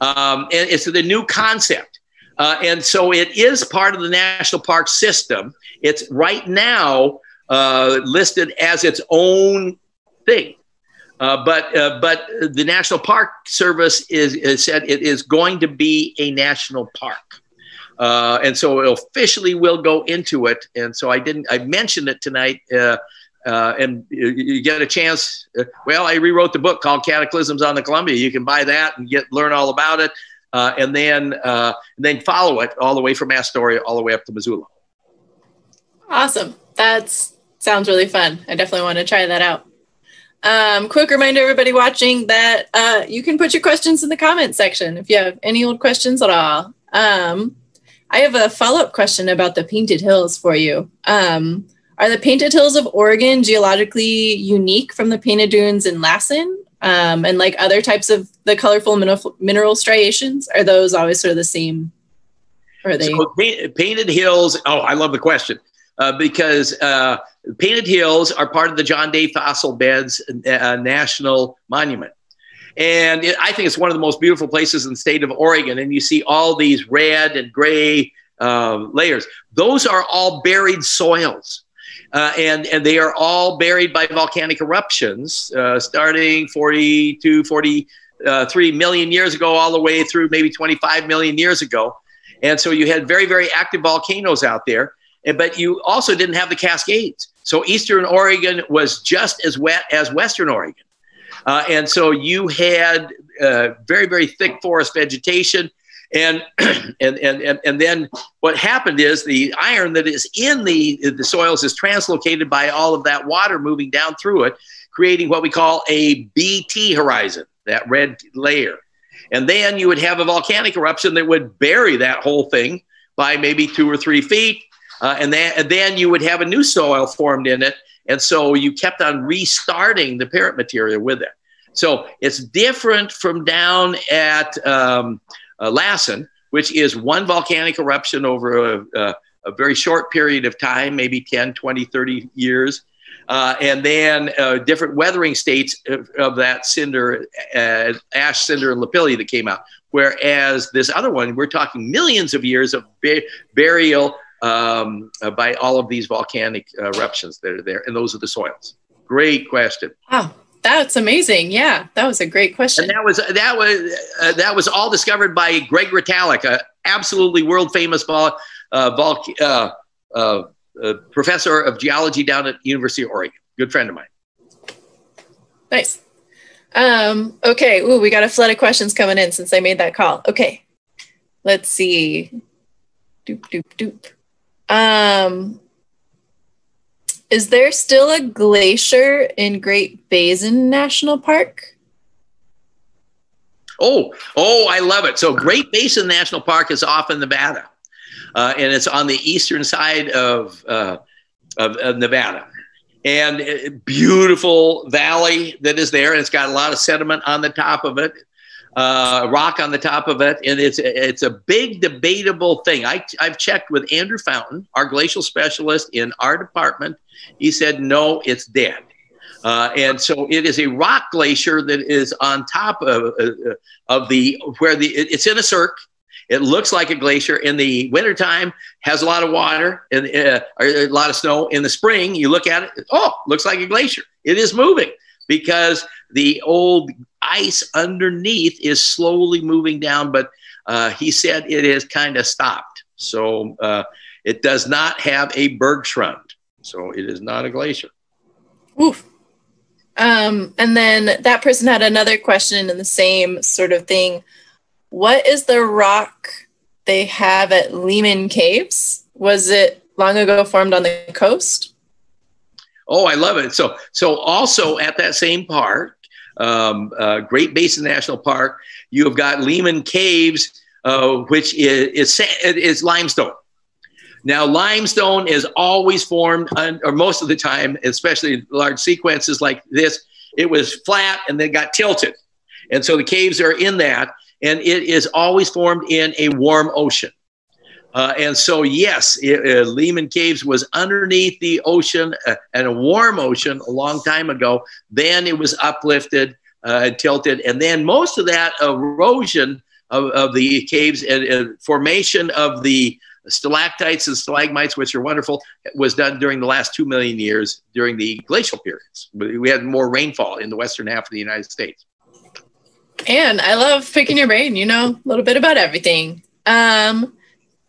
Um, and it's the new concept. Uh, and so it is part of the national park system. It's right now uh, listed as its own thing. Uh, but uh, but the National Park Service is, is, said it is going to be a national park. Uh, and so it officially will go into it. And so I didn't I mentioned it tonight uh, uh, and you, get a chance. Well, I rewrote the book called Cataclysms on the Columbia. You can buy that and get learn all about it, and then and then follow it all the way from Astoria all the way up to Missoula. Awesome. That sounds really fun. I definitely want to try that out. Um, quick reminder, everybody watching, that uh, you can put your questions in the comment section if you have any old questions at all. Um, I have a follow up question about the Painted Hills for you. Um, are the Painted Hills of Oregon geologically unique from the Painted Dunes in Lassen? Um, and like other types of the colorful mineral, mineral striations, are those always sort of the same? Or are they? So, painted Hills, oh, I love the question. Uh, because uh, Painted Hills are part of the John Day Fossil Beds uh, National Monument. And it, I think it's one of the most beautiful places in the state of Oregon. And you see all these red and gray uh, layers. Those are all buried soils uh, and, and they are all buried by volcanic eruptions uh, starting 42, 43 million years ago, all the way through maybe 25 million years ago. And so you had very, very active volcanoes out there, but you also didn't have the Cascades. So Eastern Oregon was just as wet as Western Oregon. Uh, and so you had uh, very, very thick forest vegetation and, and, and, and then what happened is the iron that is in the, the soils is translocated by all of that water moving down through it, creating what we call a BT horizon, that red layer. And then you would have a volcanic eruption that would bury that whole thing by maybe two or three feet. Uh, and, then, and then you would have a new soil formed in it. And so you kept on restarting the parent material with it. So it's different from down at um, uh, Lassen, which is one volcanic eruption over a, a, a, very short period of time, maybe 10, 20, 30 years. Uh, and then uh, different weathering states of, of that cinder, uh, ash, cinder, and lapilli that came out. Whereas this other one, we're talking millions of years of burial um, uh, by all of these volcanic eruptions that are there, and those are the soils. Great question. Wow. That's amazing. Yeah, that was a great question. And that was that was uh, that was all discovered by Greg Retallack, a absolutely world famous vol, uh, vol, uh, uh, uh, professor of geology down at University of Oregon. Good friend of mine. Nice. Um, okay. Ooh, we got a flood of questions coming in since I made that call. Okay. Let's see. Doop doop doop. Um, is there still a glacier in Great Basin National Park? Oh, oh, I love it. So Great Basin National Park is off in Nevada, uh, and it's on the eastern side of, uh, of, of Nevada. And uh, beautiful valley that is there, and it's got a lot of sediment on the top of it, uh, rock on the top of it, and it's it's a big debatable thing. I I've checked with Andrew Fountain, our glacial specialist in our department. He said no, it's dead. Uh, and so it is a rock glacier that is on top of, uh, of the where the it, it's in a cirque. It looks like a glacier in the wintertime, has a lot of water and uh, a lot of snow. In the spring, you look at it, oh, looks like a glacier. It is moving because the old ice underneath is slowly moving down, but uh, he said it has kind of stopped. So uh, it does not have a bergschrund. So it is not a glacier. Oof. Um, and then that person had another question in the same sort of thing. What is the rock they have at Lehman Caves? Was it long ago formed on the coast? Oh, I love it. So, so also at that same park, um, uh, Great Basin National Park, you have got Lehman Caves, uh, which is, is, is limestone. Now, limestone is always formed, or most of the time, especially large sequences like this, it was flat and then got tilted. And so the caves are in that, and it is always formed in a warm ocean. Uh, and so, yes, it, uh, Lehman Caves was underneath the ocean uh, and a warm ocean a long time ago. Then it was uplifted uh, and tilted. And then most of that erosion of, of the caves and formation of the stalactites and stalagmites, which are wonderful, was done during the last two million years during the glacial periods. We had more rainfall in the western half of the United States. And I love picking your brain, you know, a little bit about everything. Um,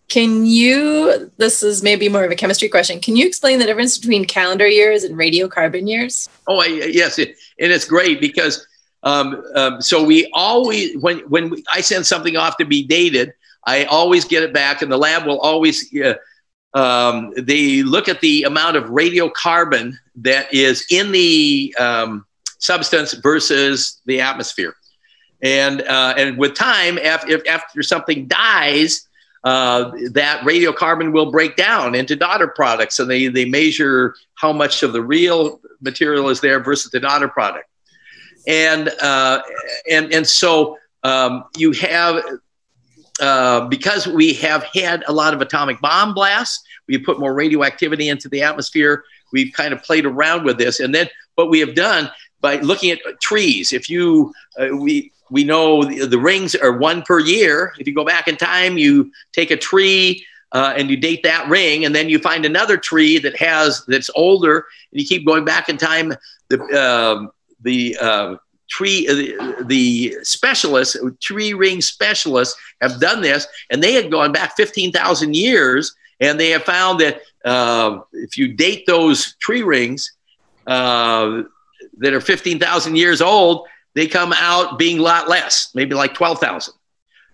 can you, this is maybe more of a chemistry question, can you explain the difference between calendar years and radiocarbon years? Oh, yes. It, and it's great because um, um, so we always, when, when we, I send something off to be dated, I always get it back, and the lab will always. Uh, um, they look at the amount of radiocarbon that is in the um, substance versus the atmosphere, and uh, and with time, if, if after something dies, uh, that radiocarbon will break down into daughter products, and they they measure how much of the real material is there versus the daughter product, and uh, and and so um, you have uh, because we have had a lot of atomic bomb blasts, we put more radioactivity into the atmosphere. We've kind of played around with this, and then what we have done by looking at trees. If you uh, we we know the, the, rings are one per year. If you go back in time, you take a tree uh, and you date that ring, and then you find another tree that has that's older, and you keep going back in time. The uh, the uh, tree uh, the specialists tree ring specialists have done this and they had gone back 15000 years and they have found that uh, if you date those tree rings uh, that are 15000 years old they come out being a lot less maybe like 12000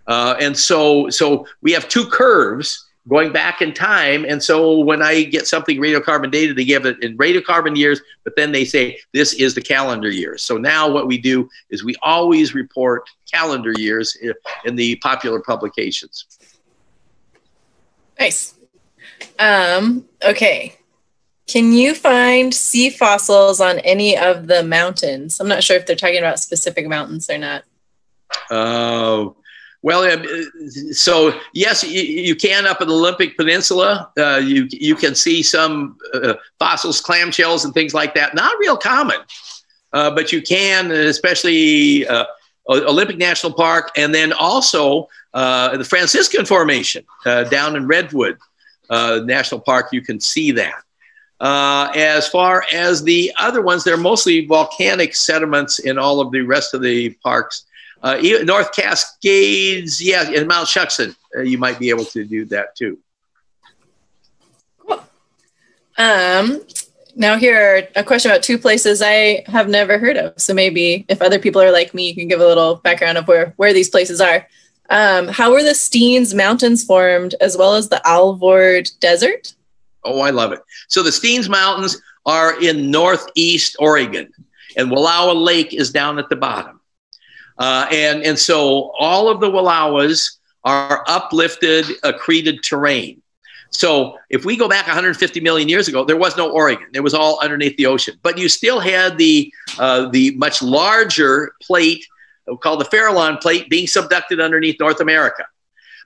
uh, and so so we have two curves going back in time. And so when I get something radiocarbon dated, they give it in radiocarbon years, but then they say this is the calendar year. So now what we do is we always report calendar years in the popular publications. Nice. Um, okay. Can you find sea fossils on any of the mountains? I'm not sure if they're talking about specific mountains or not. Uh, well, um, so yes, you, you, can up in the Olympic Peninsula. Uh, you you can see some uh, fossils, clamshells, and things like that. Not real common, uh, but you can, especially uh, Olympic National Park, and then also uh, the Franciscan Formation uh, down in Redwood National Park. You can see that. As far as the other ones, they're mostly volcanic sediments in all of the rest of the parks. Uh, North Cascades, yeah, in Mount Shuksan, uh, you might be able to do that too. Um, now here a question about two places I have never heard of. So maybe if other people are like me, you can give a little background of where where these places are. Um, how were the Steens Mountains formed, as well as the Alvord Desert? Oh, I love it. So the Steens Mountains are in northeast Oregon, and Wallowa Lake is down at the bottom. Uh, and, and so all of the Wallowas are uplifted, accreted terrain. So if we go back 150 million years ago, there was no Oregon. It was all underneath the ocean. But you still had the, uh, the much larger plate called the Farallon plate being subducted underneath North America.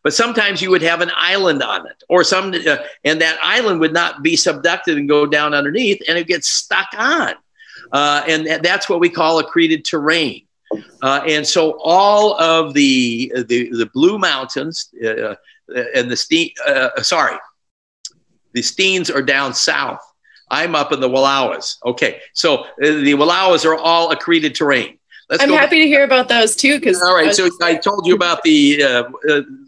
But sometimes you would have an island on it, or some, uh, and that island would not be subducted and go down underneath, and it gets stuck on. Uh, and that's what we call accreted terrain. Uh, and so all of the the, the Blue Mountains uh, uh and the Steen, uh, sorry, the Steens are down south. I'm up in the Wallowas. Okay, so uh, the Wallowas are all accreted terrain. Let's I'm happy back. to hear about those too. Because all right, so I told you about the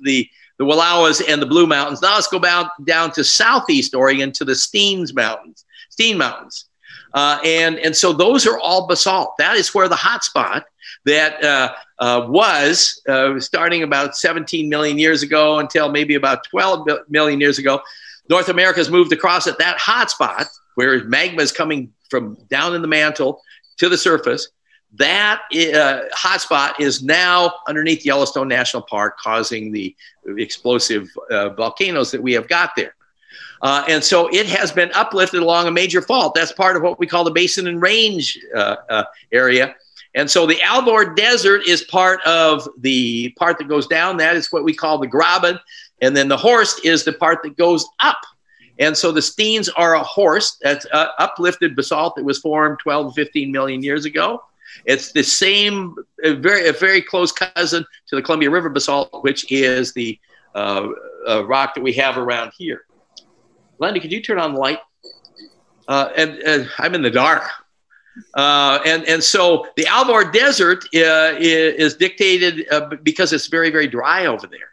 the the Wallowas and the Blue Mountains. Now let's go down down to southeast Oregon to the Steens Mountains, Steen Mountains. Uh, and, and so those are all basalt. That is where the hot spot that uh, uh, was uh, starting about 17 million years ago until maybe about 12 million years ago. North America has moved across at that hot spot where magma is coming from down in the mantle to the surface. That uh, hot spot is now underneath Yellowstone National Park, causing the explosive uh, volcanoes that we have got there. Uh, and so it has been uplifted along a major fault. That's part of what we call the basin and range uh, uh, area. And so the Alvord Desert is part of the part that goes down. That is what we call the Graben. And then the Horst is the part that goes up. And so the Steens are a horst that's uh, uplifted basalt that was formed 12, 15 million years ago. It's the same, a very, a very close cousin to the Columbia River basalt, which is the uh, uh, rock that we have around here. Lindy, could you turn on the light? Uh, and, and, I'm in the dark. Uh, and, and so the Alvord Desert uh, is, dictated uh, because it's very, very dry over there.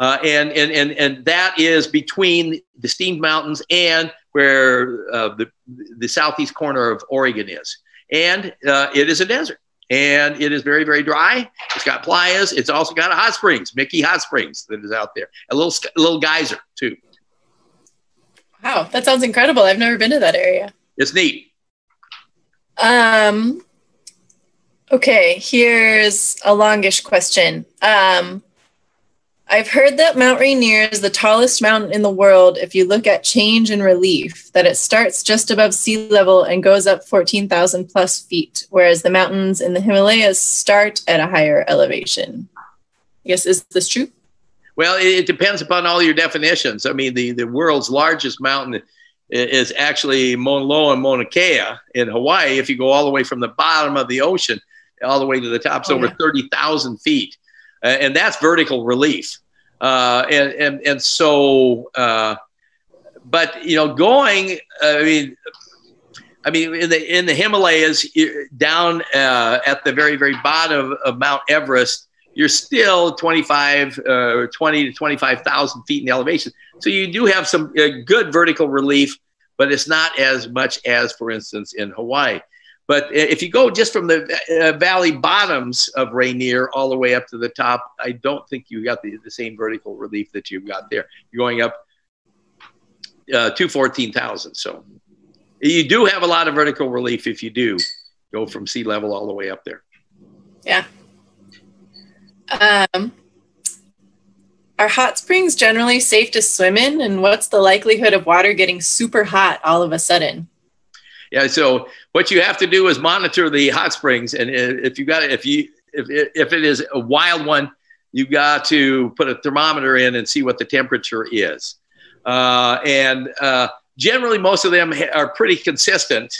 Uh, and, and, and, and that is between the Steens Mountains and where uh, the, the southeast corner of Oregon is. And it is a desert and it is very, very dry. It's got playas. It's also got a hot springs, Mickey Hot Springs, that is out there. A little, a little geyser too. Wow, that sounds incredible. I've never been to that area. It's neat. Um, okay, here's a longish question. Um, I've heard that Mount Rainier is the tallest mountain in the world if you look at change in relief, that it starts just above sea level and goes up 14,000 plus feet, whereas the mountains in the Himalayas start at a higher elevation. Yes, is this true? Well, it, depends upon all your definitions. I mean, the, the world's largest mountain is actually Mauna Loa and Mauna Kea in Hawaii. If you go all the way from the bottom of the ocean all the way to the top, it's oh, over yeah. 30,000 feet. And that's vertical relief. Uh, and, and, and so, uh, but, you know, going, I mean, I mean, in the in the Himalayas, down uh, at the very very bottom of Mount Everest, you're still 25 uh, 20 to 25,000 feet in elevation. So you do have some uh, good vertical relief, but it's not as much as, for instance, in Hawaii. But if you go just from the uh, valley bottoms of Rainier all the way up to the top, I don't think you got the, the same vertical relief that you've got there. You're going up uh, to 14,000. So you do have a lot of vertical relief if you do go from sea level all the way up there. Yeah, um, are hot springs generally safe to swim in? And what's the likelihood of water getting super hot all of a sudden? Yeah, so what you have to do is monitor the hot springs, and if you got if you if if it is a wild one, you got to put a thermometer in and see what the temperature is. Uh, and uh, generally, most of them are pretty consistent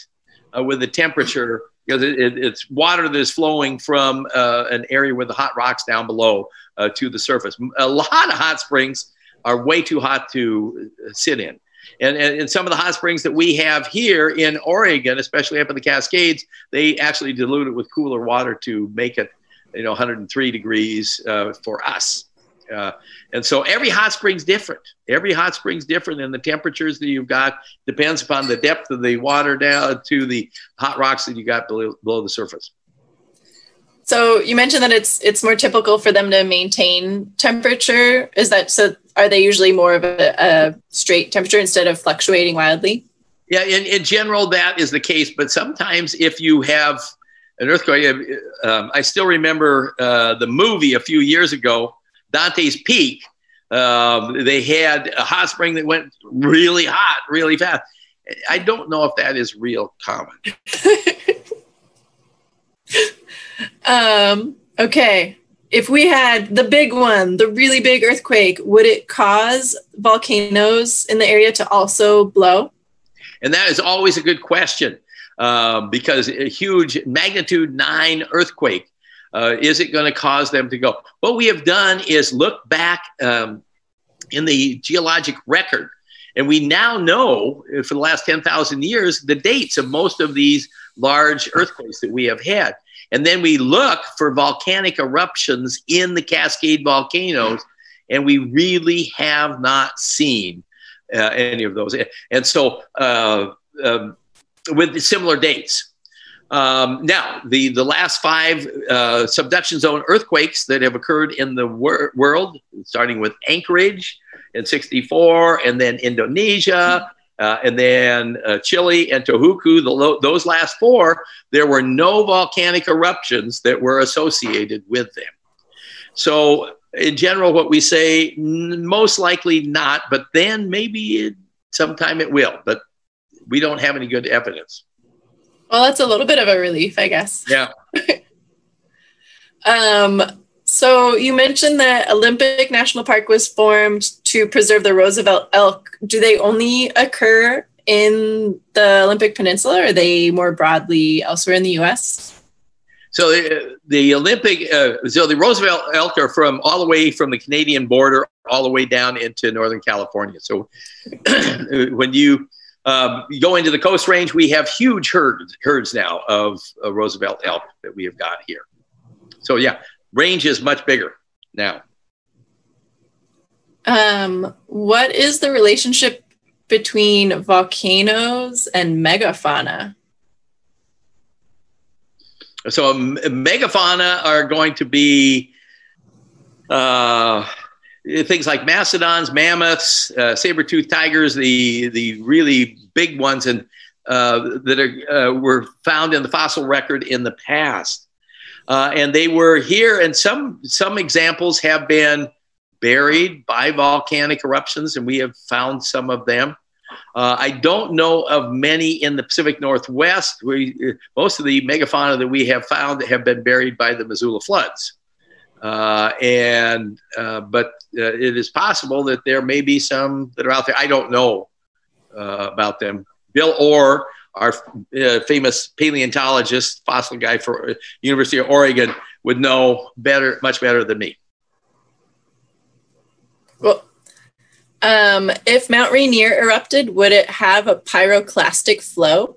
uh, with the temperature because it, it, it's water that is flowing from uh, an area with the hot rocks down below uh, to the surface. A lot of hot springs are way too hot to uh, sit in. And, and, and, some of the hot springs that we have here in Oregon, especially up in the Cascades, they actually dilute it with cooler water to make it, you know, 103 degrees uh, for us. Uh, and so every hot spring's different. Every hot spring's different, and the temperatures that you've got depends upon the depth of the water down to the hot rocks that you got below, below the surface. So you mentioned that it's it's more typical for them to maintain temperature. Is that so? Are they usually more of a, a straight temperature instead of fluctuating wildly? Yeah, in, in general, that is the case. But sometimes if you have an earthquake. Um, I still remember uh, the movie a few years ago, Dante's Peak. Um, they had a hot spring that went really hot, really fast. I don't know if that is real common. um, okay. If we had the big one, the really big earthquake, would it cause volcanoes in the area to also blow? And that is always a good question um, because a huge magnitude nine earthquake, uh, is it going to cause them to go? What we have done is look back um, in the geologic record, and we now know uh, for the last 10,000 years the dates of most of these large earthquakes that we have had. And then we look for volcanic eruptions in the Cascade volcanoes, and we really have not seen uh, any of those. And so, uh, um, with similar dates. Um, now, the, the last five uh, subduction zone earthquakes that have occurred in the wor- world, starting with Anchorage in 64, and then Indonesia, uh, and then uh, Chile and Tohoku, the, those last four, there were no volcanic eruptions that were associated with them. So, in general, what we say, most likely not, but then maybe it, sometime it will, but we don't have any good evidence. Well, that's a little bit of a relief, I guess. Yeah. um, so you mentioned that Olympic National Park was formed to preserve the Roosevelt elk. Do they only occur in the Olympic Peninsula or are they more broadly elsewhere in the US? So the, the Olympic, uh, so the Roosevelt elk are from all the way from the Canadian border all the way down into Northern California. So when you um, go into the Coast Range, we have huge herds, herds now of uh, Roosevelt elk that we have got here. So yeah, range is much bigger now. Um, what is the relationship between volcanoes and megafauna? So megafauna are going to be uh, things like mastodons, mammoths, uh, saber-toothed tigers, the the really big ones, and uh, that are, uh, were found in the fossil record in the past. Uh, and they were here, and some some examples have been buried by volcanic eruptions, and we have found some of them. Uh, I don't know of many in the Pacific Northwest. We, most of the megafauna that we have found have been buried by the Missoula floods. Uh, and uh, but uh, it is possible that there may be some that are out there. I don't know uh, about them. Bill Orr our uh, famous paleontologist, fossil guy for uh, University of Oregon, would know better, much better than me. Well, um, if Mount Rainier erupted, would it have a pyroclastic flow?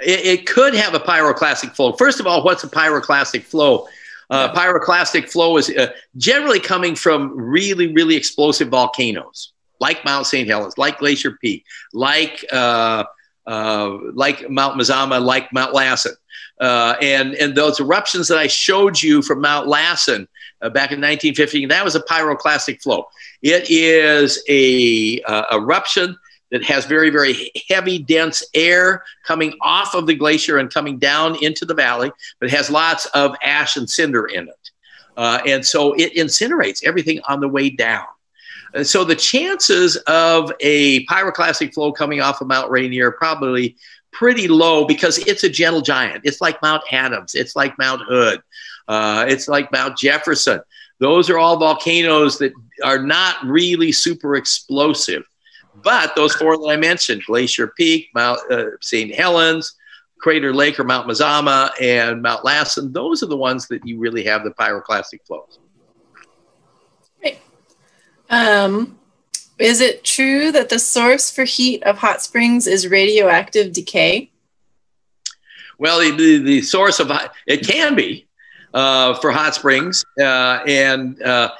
It, it, could have a pyroclastic flow. First of all, what's a pyroclastic flow? Uh, pyroclastic flow is uh, generally coming from really, really explosive volcanoes, like Mount St. Helens, like Glacier Peak, like uh, uh, like Mount Mazama, like Mount Lassen. Uh, and, and those eruptions that I showed you from Mount Lassen uh, back in 1915, that was a pyroclastic flow. It is a uh, eruption that has very, very heavy, dense air coming off of the glacier and coming down into the valley, but has lots of ash and cinder in it. Uh, and so it incinerates everything on the way down. And so the chances of a pyroclastic flow coming off of Mount Rainier are probably pretty low because it's a gentle giant. It's like Mount Adams, it's like Mount Hood, uh, it's like Mount Jefferson. Those are all volcanoes that are not really super explosive. But those four that I mentioned, Glacier Peak, Mount uh, St. Helens, Crater Lake or Mount Mazama, and Mount Lassen, those are the ones that you really have the pyroclastic flows. Um, is it true that the source for heat of hot springs is radioactive decay? Well, the, the, the source of it can be uh, for hot springs, uh, and uh,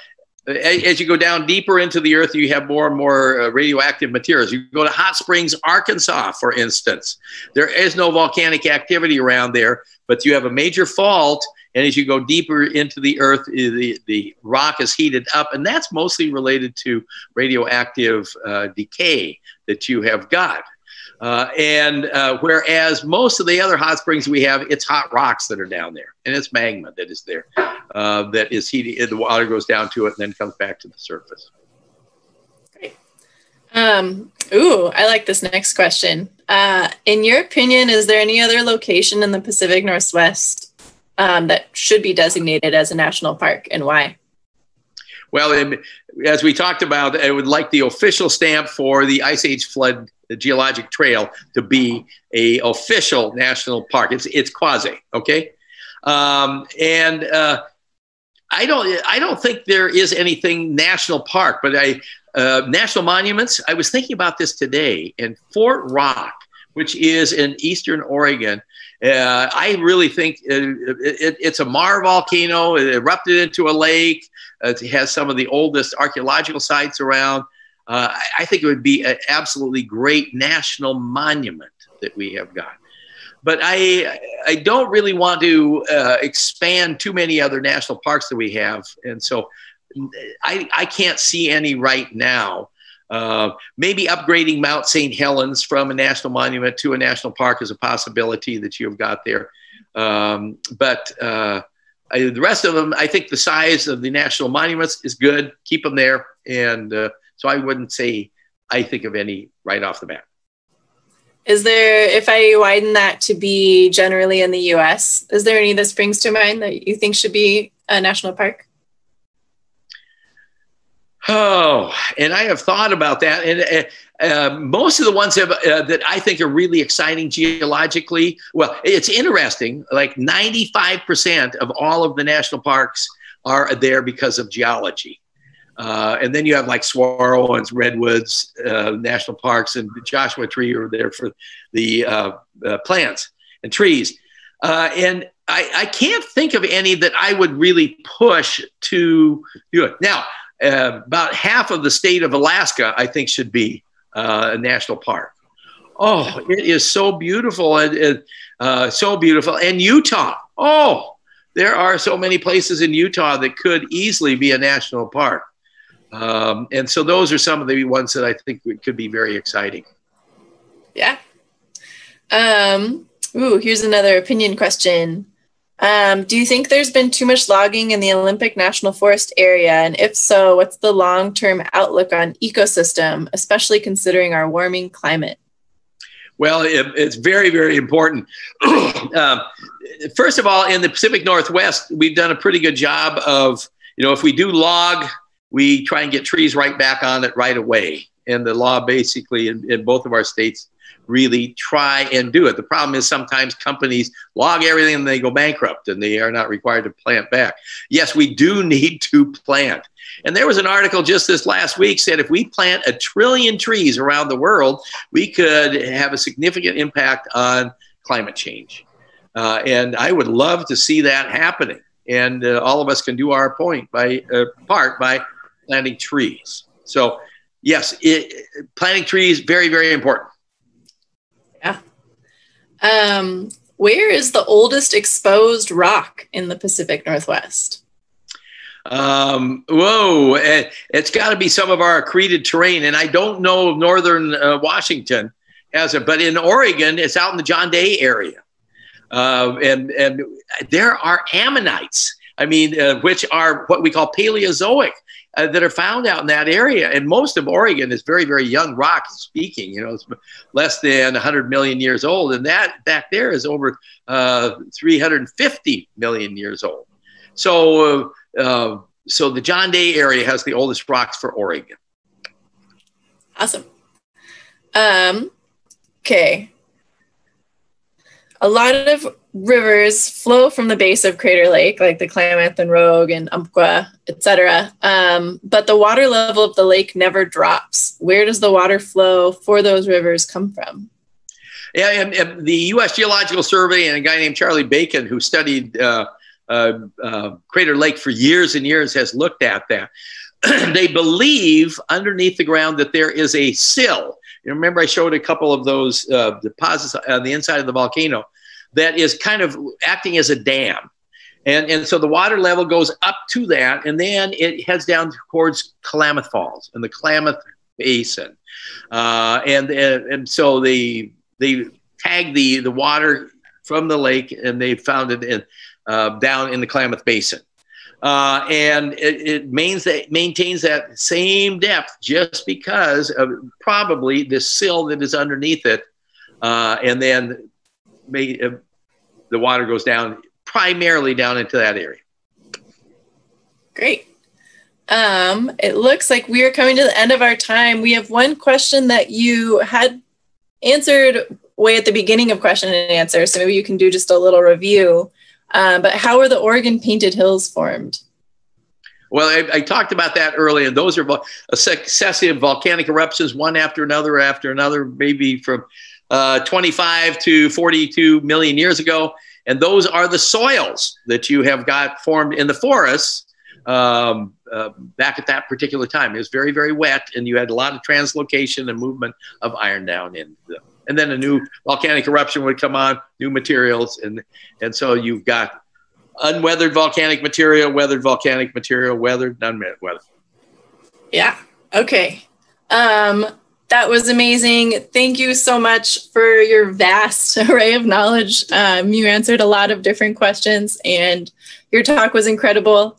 as you go down deeper into the earth, you have more and more uh, radioactive materials. You go to Hot Springs, Arkansas, for instance. There is no volcanic activity around there, but you have a major fault and as you go deeper into the earth, the, the rock is heated up. And that's mostly related to radioactive uh, decay that you have got. Uh, and uh, whereas most of the other hot springs we have, it's hot rocks that are down there, and it's magma that is there, uh, that is heating. The water goes down to it and then comes back to the surface. Great. Um, ooh, I like this next question. Uh, in your opinion, is there any other location in the Pacific Northwest um, that should be designated as a national park, and why? Well, as we talked about, I would like the official stamp for the Ice Age flood geologic trail to be a official national park. It's it's quasi okay, um, and uh, I don't I don't think there is anything national park, but I uh, national monuments. I was thinking about this today in Fort Rock, which is in eastern Oregon. Uh, I really think it, it, it's a maar volcano. It erupted into a lake. it has some of the oldest archaeological sites around uh, I think it would be an absolutely great national monument that we have got. But I, I don't really want to uh, expand too many other national parks that we have. And so I, I can't see any right now. Uh, maybe upgrading Mount St. Helens from a national monument to a national park is a possibility that you've got there. Um, but uh, I, the rest of them, I think the size of the national monuments is good. Keep them there. And uh, so I wouldn't say I think of any right off the bat. Is there, if I widen that to be generally in the US, is there any that springs to mind that you think should be a national park? Oh, and I have thought about that. And uh, uh, most of the ones have, uh, that I think are really exciting geologically, well, it's interesting. Like 95% of all of the national parks are there because of geology. Uh, and then you have like Saguaro and Redwoods uh, National Parks and Joshua Tree are there for the uh, plants and trees. And I, I, can't think of any that I would really push to do it. Now, uh, about half of the state of Alaska, I think, should be a national park. Oh, it is so beautiful and so beautiful. And Utah. Oh, there are so many places in Utah that could easily be a national park. Um, and so those are some of the ones that I think could be very exciting. Yeah. Um, ooh, here's another opinion question. Um, do you think there's been too much logging in the Olympic National Forest area? And if so, what's the long term outlook on ecosystem, especially considering our warming climate? Well, it, it's very, very important. um, first of all, in the Pacific Northwest, we've done a pretty good job of, you know, if we do log we try and get trees right back on it right away. And the law basically in, in both of our states really try and do it. The problem is sometimes companies log everything and they go bankrupt and they are not required to plant back. Yes, we do need to plant. And there was an article just this last week said if we plant a trillion trees around the world, we could have a significant impact on climate change. Uh, and I would love to see that happening. And uh, all of us can do our point by uh, part by planting trees. So, yes, it, planting trees very very important. Um, where is the oldest exposed rock in the Pacific Northwest? Um, whoa, it, it's got to be some of our accreted terrane, and I don't know northern uh, Washington as it, but in Oregon, it's out in the John Day area, uh, and and there are ammonites. I mean, uh, which are what we call Paleozoic uh, that are found out in that area. And most of Oregon is very, very young rock speaking, you know, it's less than 100 million years old. And that back there is over uh, 350 million years old. So, uh, so the John Day area has the oldest rocks for Oregon. Awesome. Um, okay. A lot of rivers flow from the base of Crater Lake, like the Klamath and Rogue and Umpqua, etc. Um, but the water level of the lake never drops. Where does the water flow for those rivers come from? Yeah, and, and the U.S. Geological Survey and a guy named Charlie Bacon, who studied uh, uh, uh, Crater Lake for years and years, has looked at that. they believe underneath the ground that there is a sill. You remember I showed a couple of those uh, deposits on the inside of the volcano that is kind of acting as a dam. And, and so the water level goes up to that, and then it heads down towards Klamath Falls. And the Klamath Basin. Uh, and, and, and so they, they tagged the, the water from the lake and they found it in, uh, down in the Klamath Basin. Uh, and it, it mains that, maintains that same depth just because of probably the sill that is underneath it. Uh, and then may, uh, the water goes down primarily down into that area. Great. Um, it looks like we are coming to the end of our time. We have one question that you had answered way at the beginning of question and answer. So maybe you can do just a little review. Uh, but how are the Oregon Painted Hills formed? Well, I, I, talked about that earlier, and those are a successive volcanic eruptions, one after another after another, maybe from uh, 25 to 42 million years ago. And those are the soils that you have got formed in the forests um, uh, back at that particular time. It was very, very wet, and you had a lot of translocation and movement of iron down in them. And then a new volcanic eruption would come on, new materials, and and so you've got unweathered volcanic material, weathered volcanic material, weathered, unweathered. Yeah. Okay. Um, that was amazing. Thank you so much for your vast array of knowledge. Um, you answered a lot of different questions, and your talk was incredible.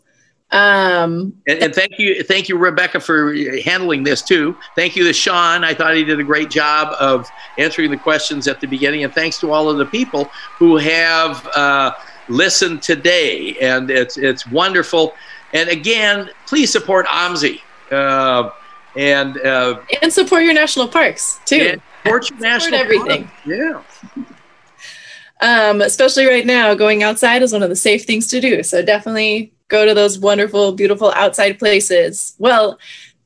Um, and, and, thank you, thank you, Rebecca, for handling this too. Thank you to Sean. I thought he did a great job of answering the questions at the beginning, and thanks to all of the people who have. Uh, listen today, and it's it's wonderful. And again, please support OMSI. Uh, and uh, and support your national parks too. support your national everything. Park. Yeah. Um, especially right now, going outside is one of the safe things to do. So definitely go to those wonderful, beautiful outside places. Well,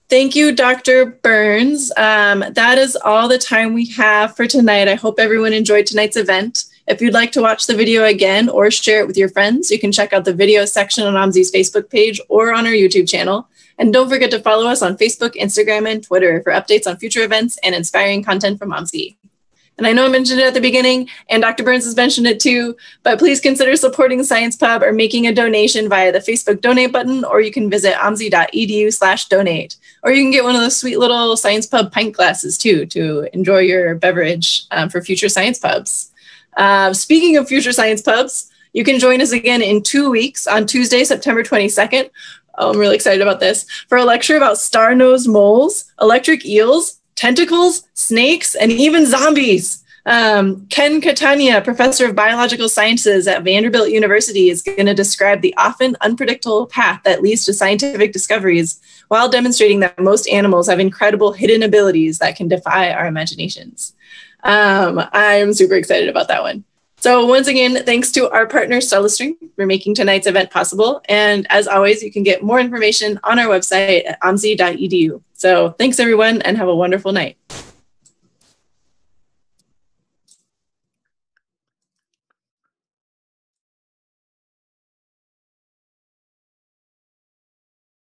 thank you, Dr. Burns. Um, that is all the time we have for tonight. I hope everyone enjoyed tonight's event. If you'd like to watch the video again or share it with your friends, you can check out the video section on OMSI's Facebook page or on our YouTube channel. And don't forget to follow us on Facebook, Instagram, and Twitter for updates on future events and inspiring content from OMSI. And I know I mentioned it at the beginning, and Dr. Burns has mentioned it too, but please consider supporting Science Pub or making a donation via the Facebook donate button, or you can visit omsi.edu slash donate. Or you can get one of those sweet little Science Pub pint glasses too to enjoy your beverage um, for future Science Pubs. Uh, speaking of future science pubs, you can join us again in two weeks on Tuesday, September 22nd. Oh, I'm really excited about this for a lecture about star nosed moles, electric eels, tentacles, snakes, and even zombies. Um, Ken Catania, professor of biological sciences at Vanderbilt University, is going to describe the often unpredictable path that leads to scientific discoveries while demonstrating that most animals have incredible hidden abilities that can defy our imaginations. Um, I'm super excited about that one. So once again, thanks to our partner StellaStream for making tonight's event possible. And as always, you can get more information on our website at omsi.edu. So thanks everyone and have a wonderful night.